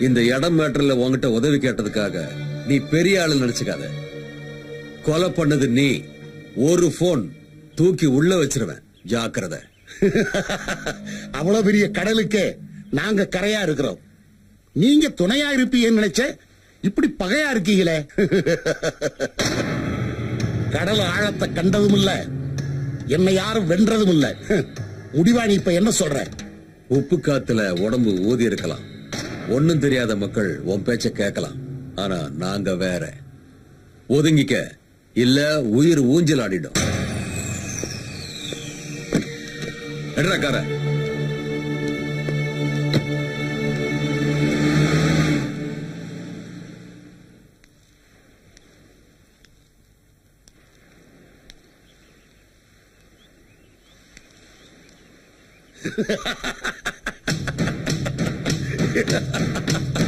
இந்த இடம் மேட்டர்ல உன்கிட்ட உதவி கேட்டதுக்காக நீ பெரிய ஆளு நினைச்சுக்காத. கொலை பண்ணது நீ. ஒரு போன் தூக்கி உள்ள வச்சிருவேன். ஜாக்கிரதை. அவ்வளவு பெரிய கடலுக்கே நாங்க கரையா இருக்கிறோம். நீங்க துணையா இருப்பீங்கன்னு நினைச்ச இப்படி பகையா இருக்கீங்களே? கடல் ஆழத்தை கண்டதும் இல்ல என்னை யாரும் வென்றதும் இல்ல முடிவா நீ இப்ப என்ன சொல்ற? உப்பு காத்துல உடம்பு ஊதி இருக்கலாம் ஒண்ணும் தெரியாத மக்கள் உன் பேச்ச கேட்கலாம். ஆனா நாங்க வேற. ஒதுங்கிக்க இல்ல உயிர் ஊஞ்சல் ஆடிடும். எடுறா yeah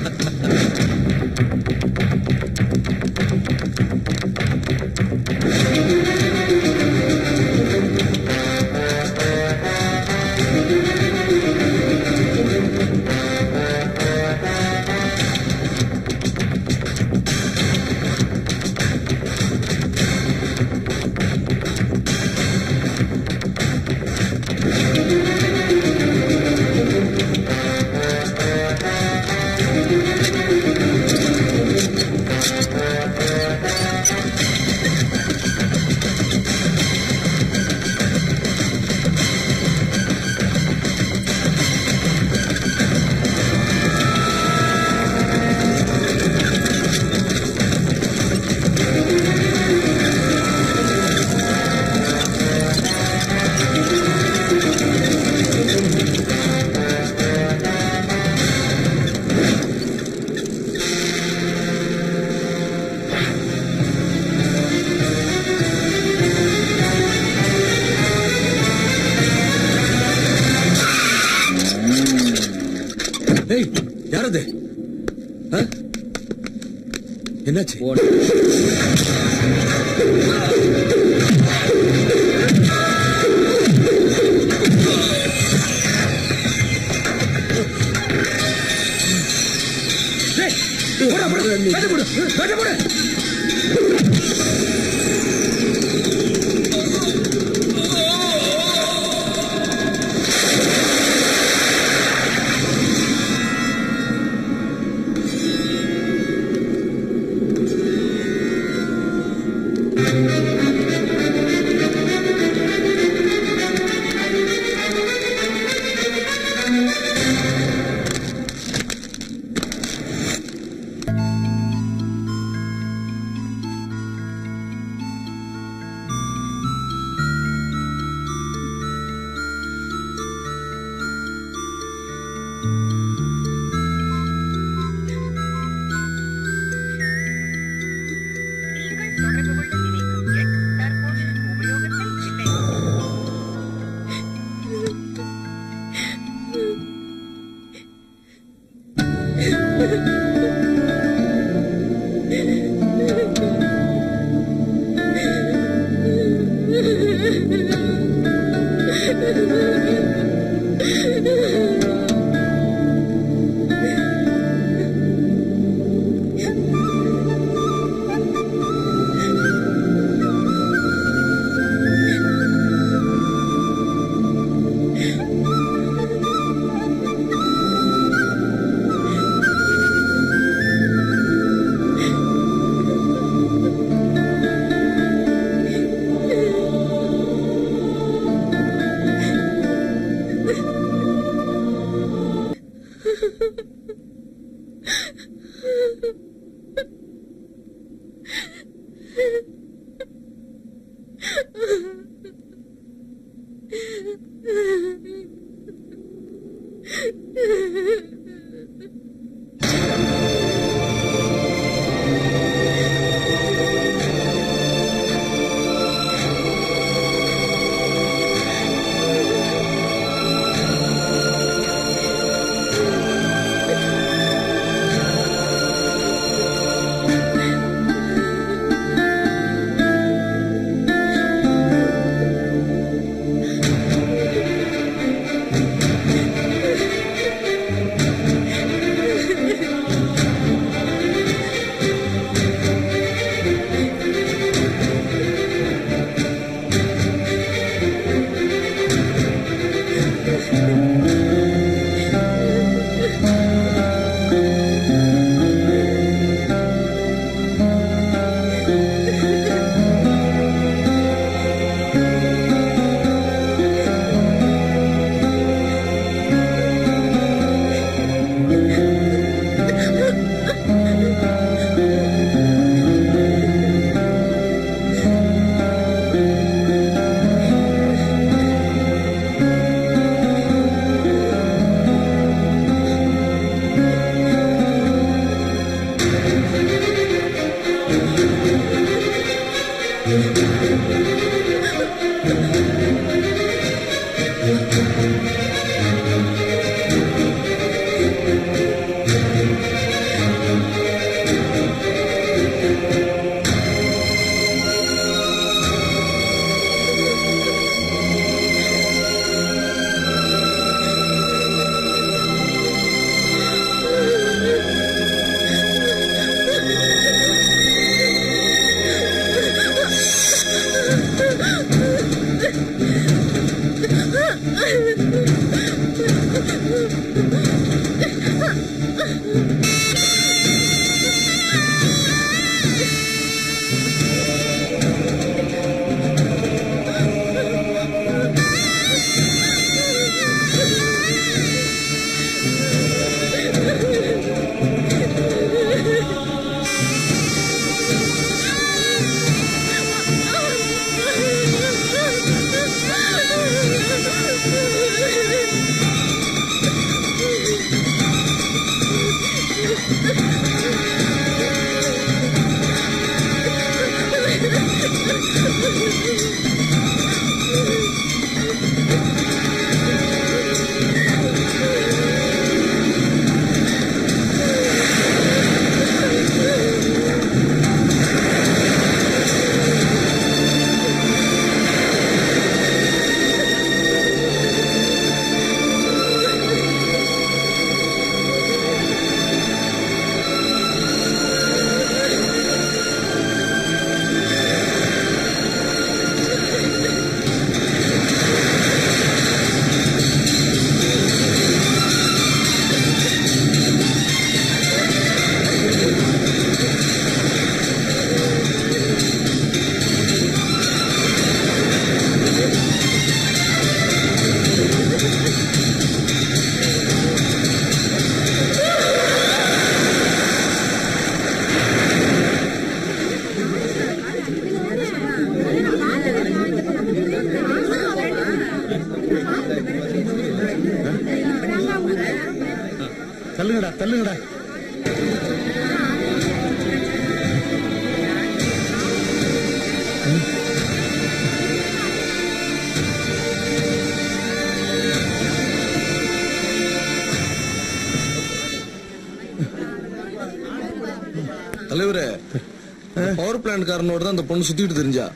காரனோட தான் அந்த பொண்ணு சுத்திட்டு தெரிஞ்சா.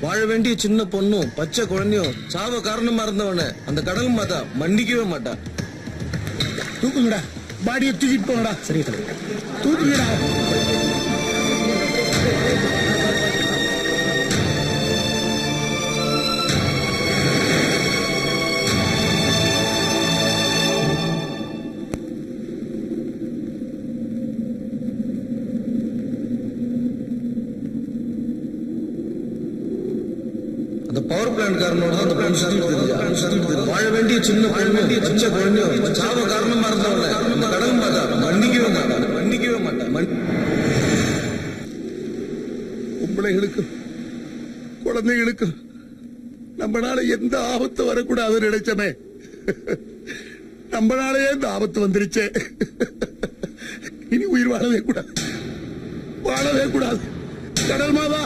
வாழ வேண்டிய சின்ன பொண்ணும் பச்சை குழந்தையும் சாவ காரணமா இருந்தவன அந்த கடல் மாதா மன்னிக்கவே மாட்டா. தூக்குங்கடா. பாடியை தூக்கிட்டு போங்கடா. சரி தூக்குங்கடா. தான் அந்த பொண்ணு சுத்திட்டு தெரிஞ்சா சுத்திட்டு தெரிஞ்சா. வாழ வேண்டிய சின்ன பொண்ணும் பச்சை குழந்தையும் சாவ காரணமா மாதா மன்னிக்கவே மாட்டா மன்னிக்கவே மாட்டா மன்- பொம்பளைகளுக்கும் குழந்தைகளுக்கும் நம்மளால எந்த ஆபத்து வரக்கூடாதுன்னு நினைச்சமே நம்மளாலே இந்த ஆபத்து வந்துருச்சே இனி உயிர் வாழவே கூடாது வாழவே கூடாது கடல் மாதா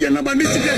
என்ன மன்னிச்சுக்க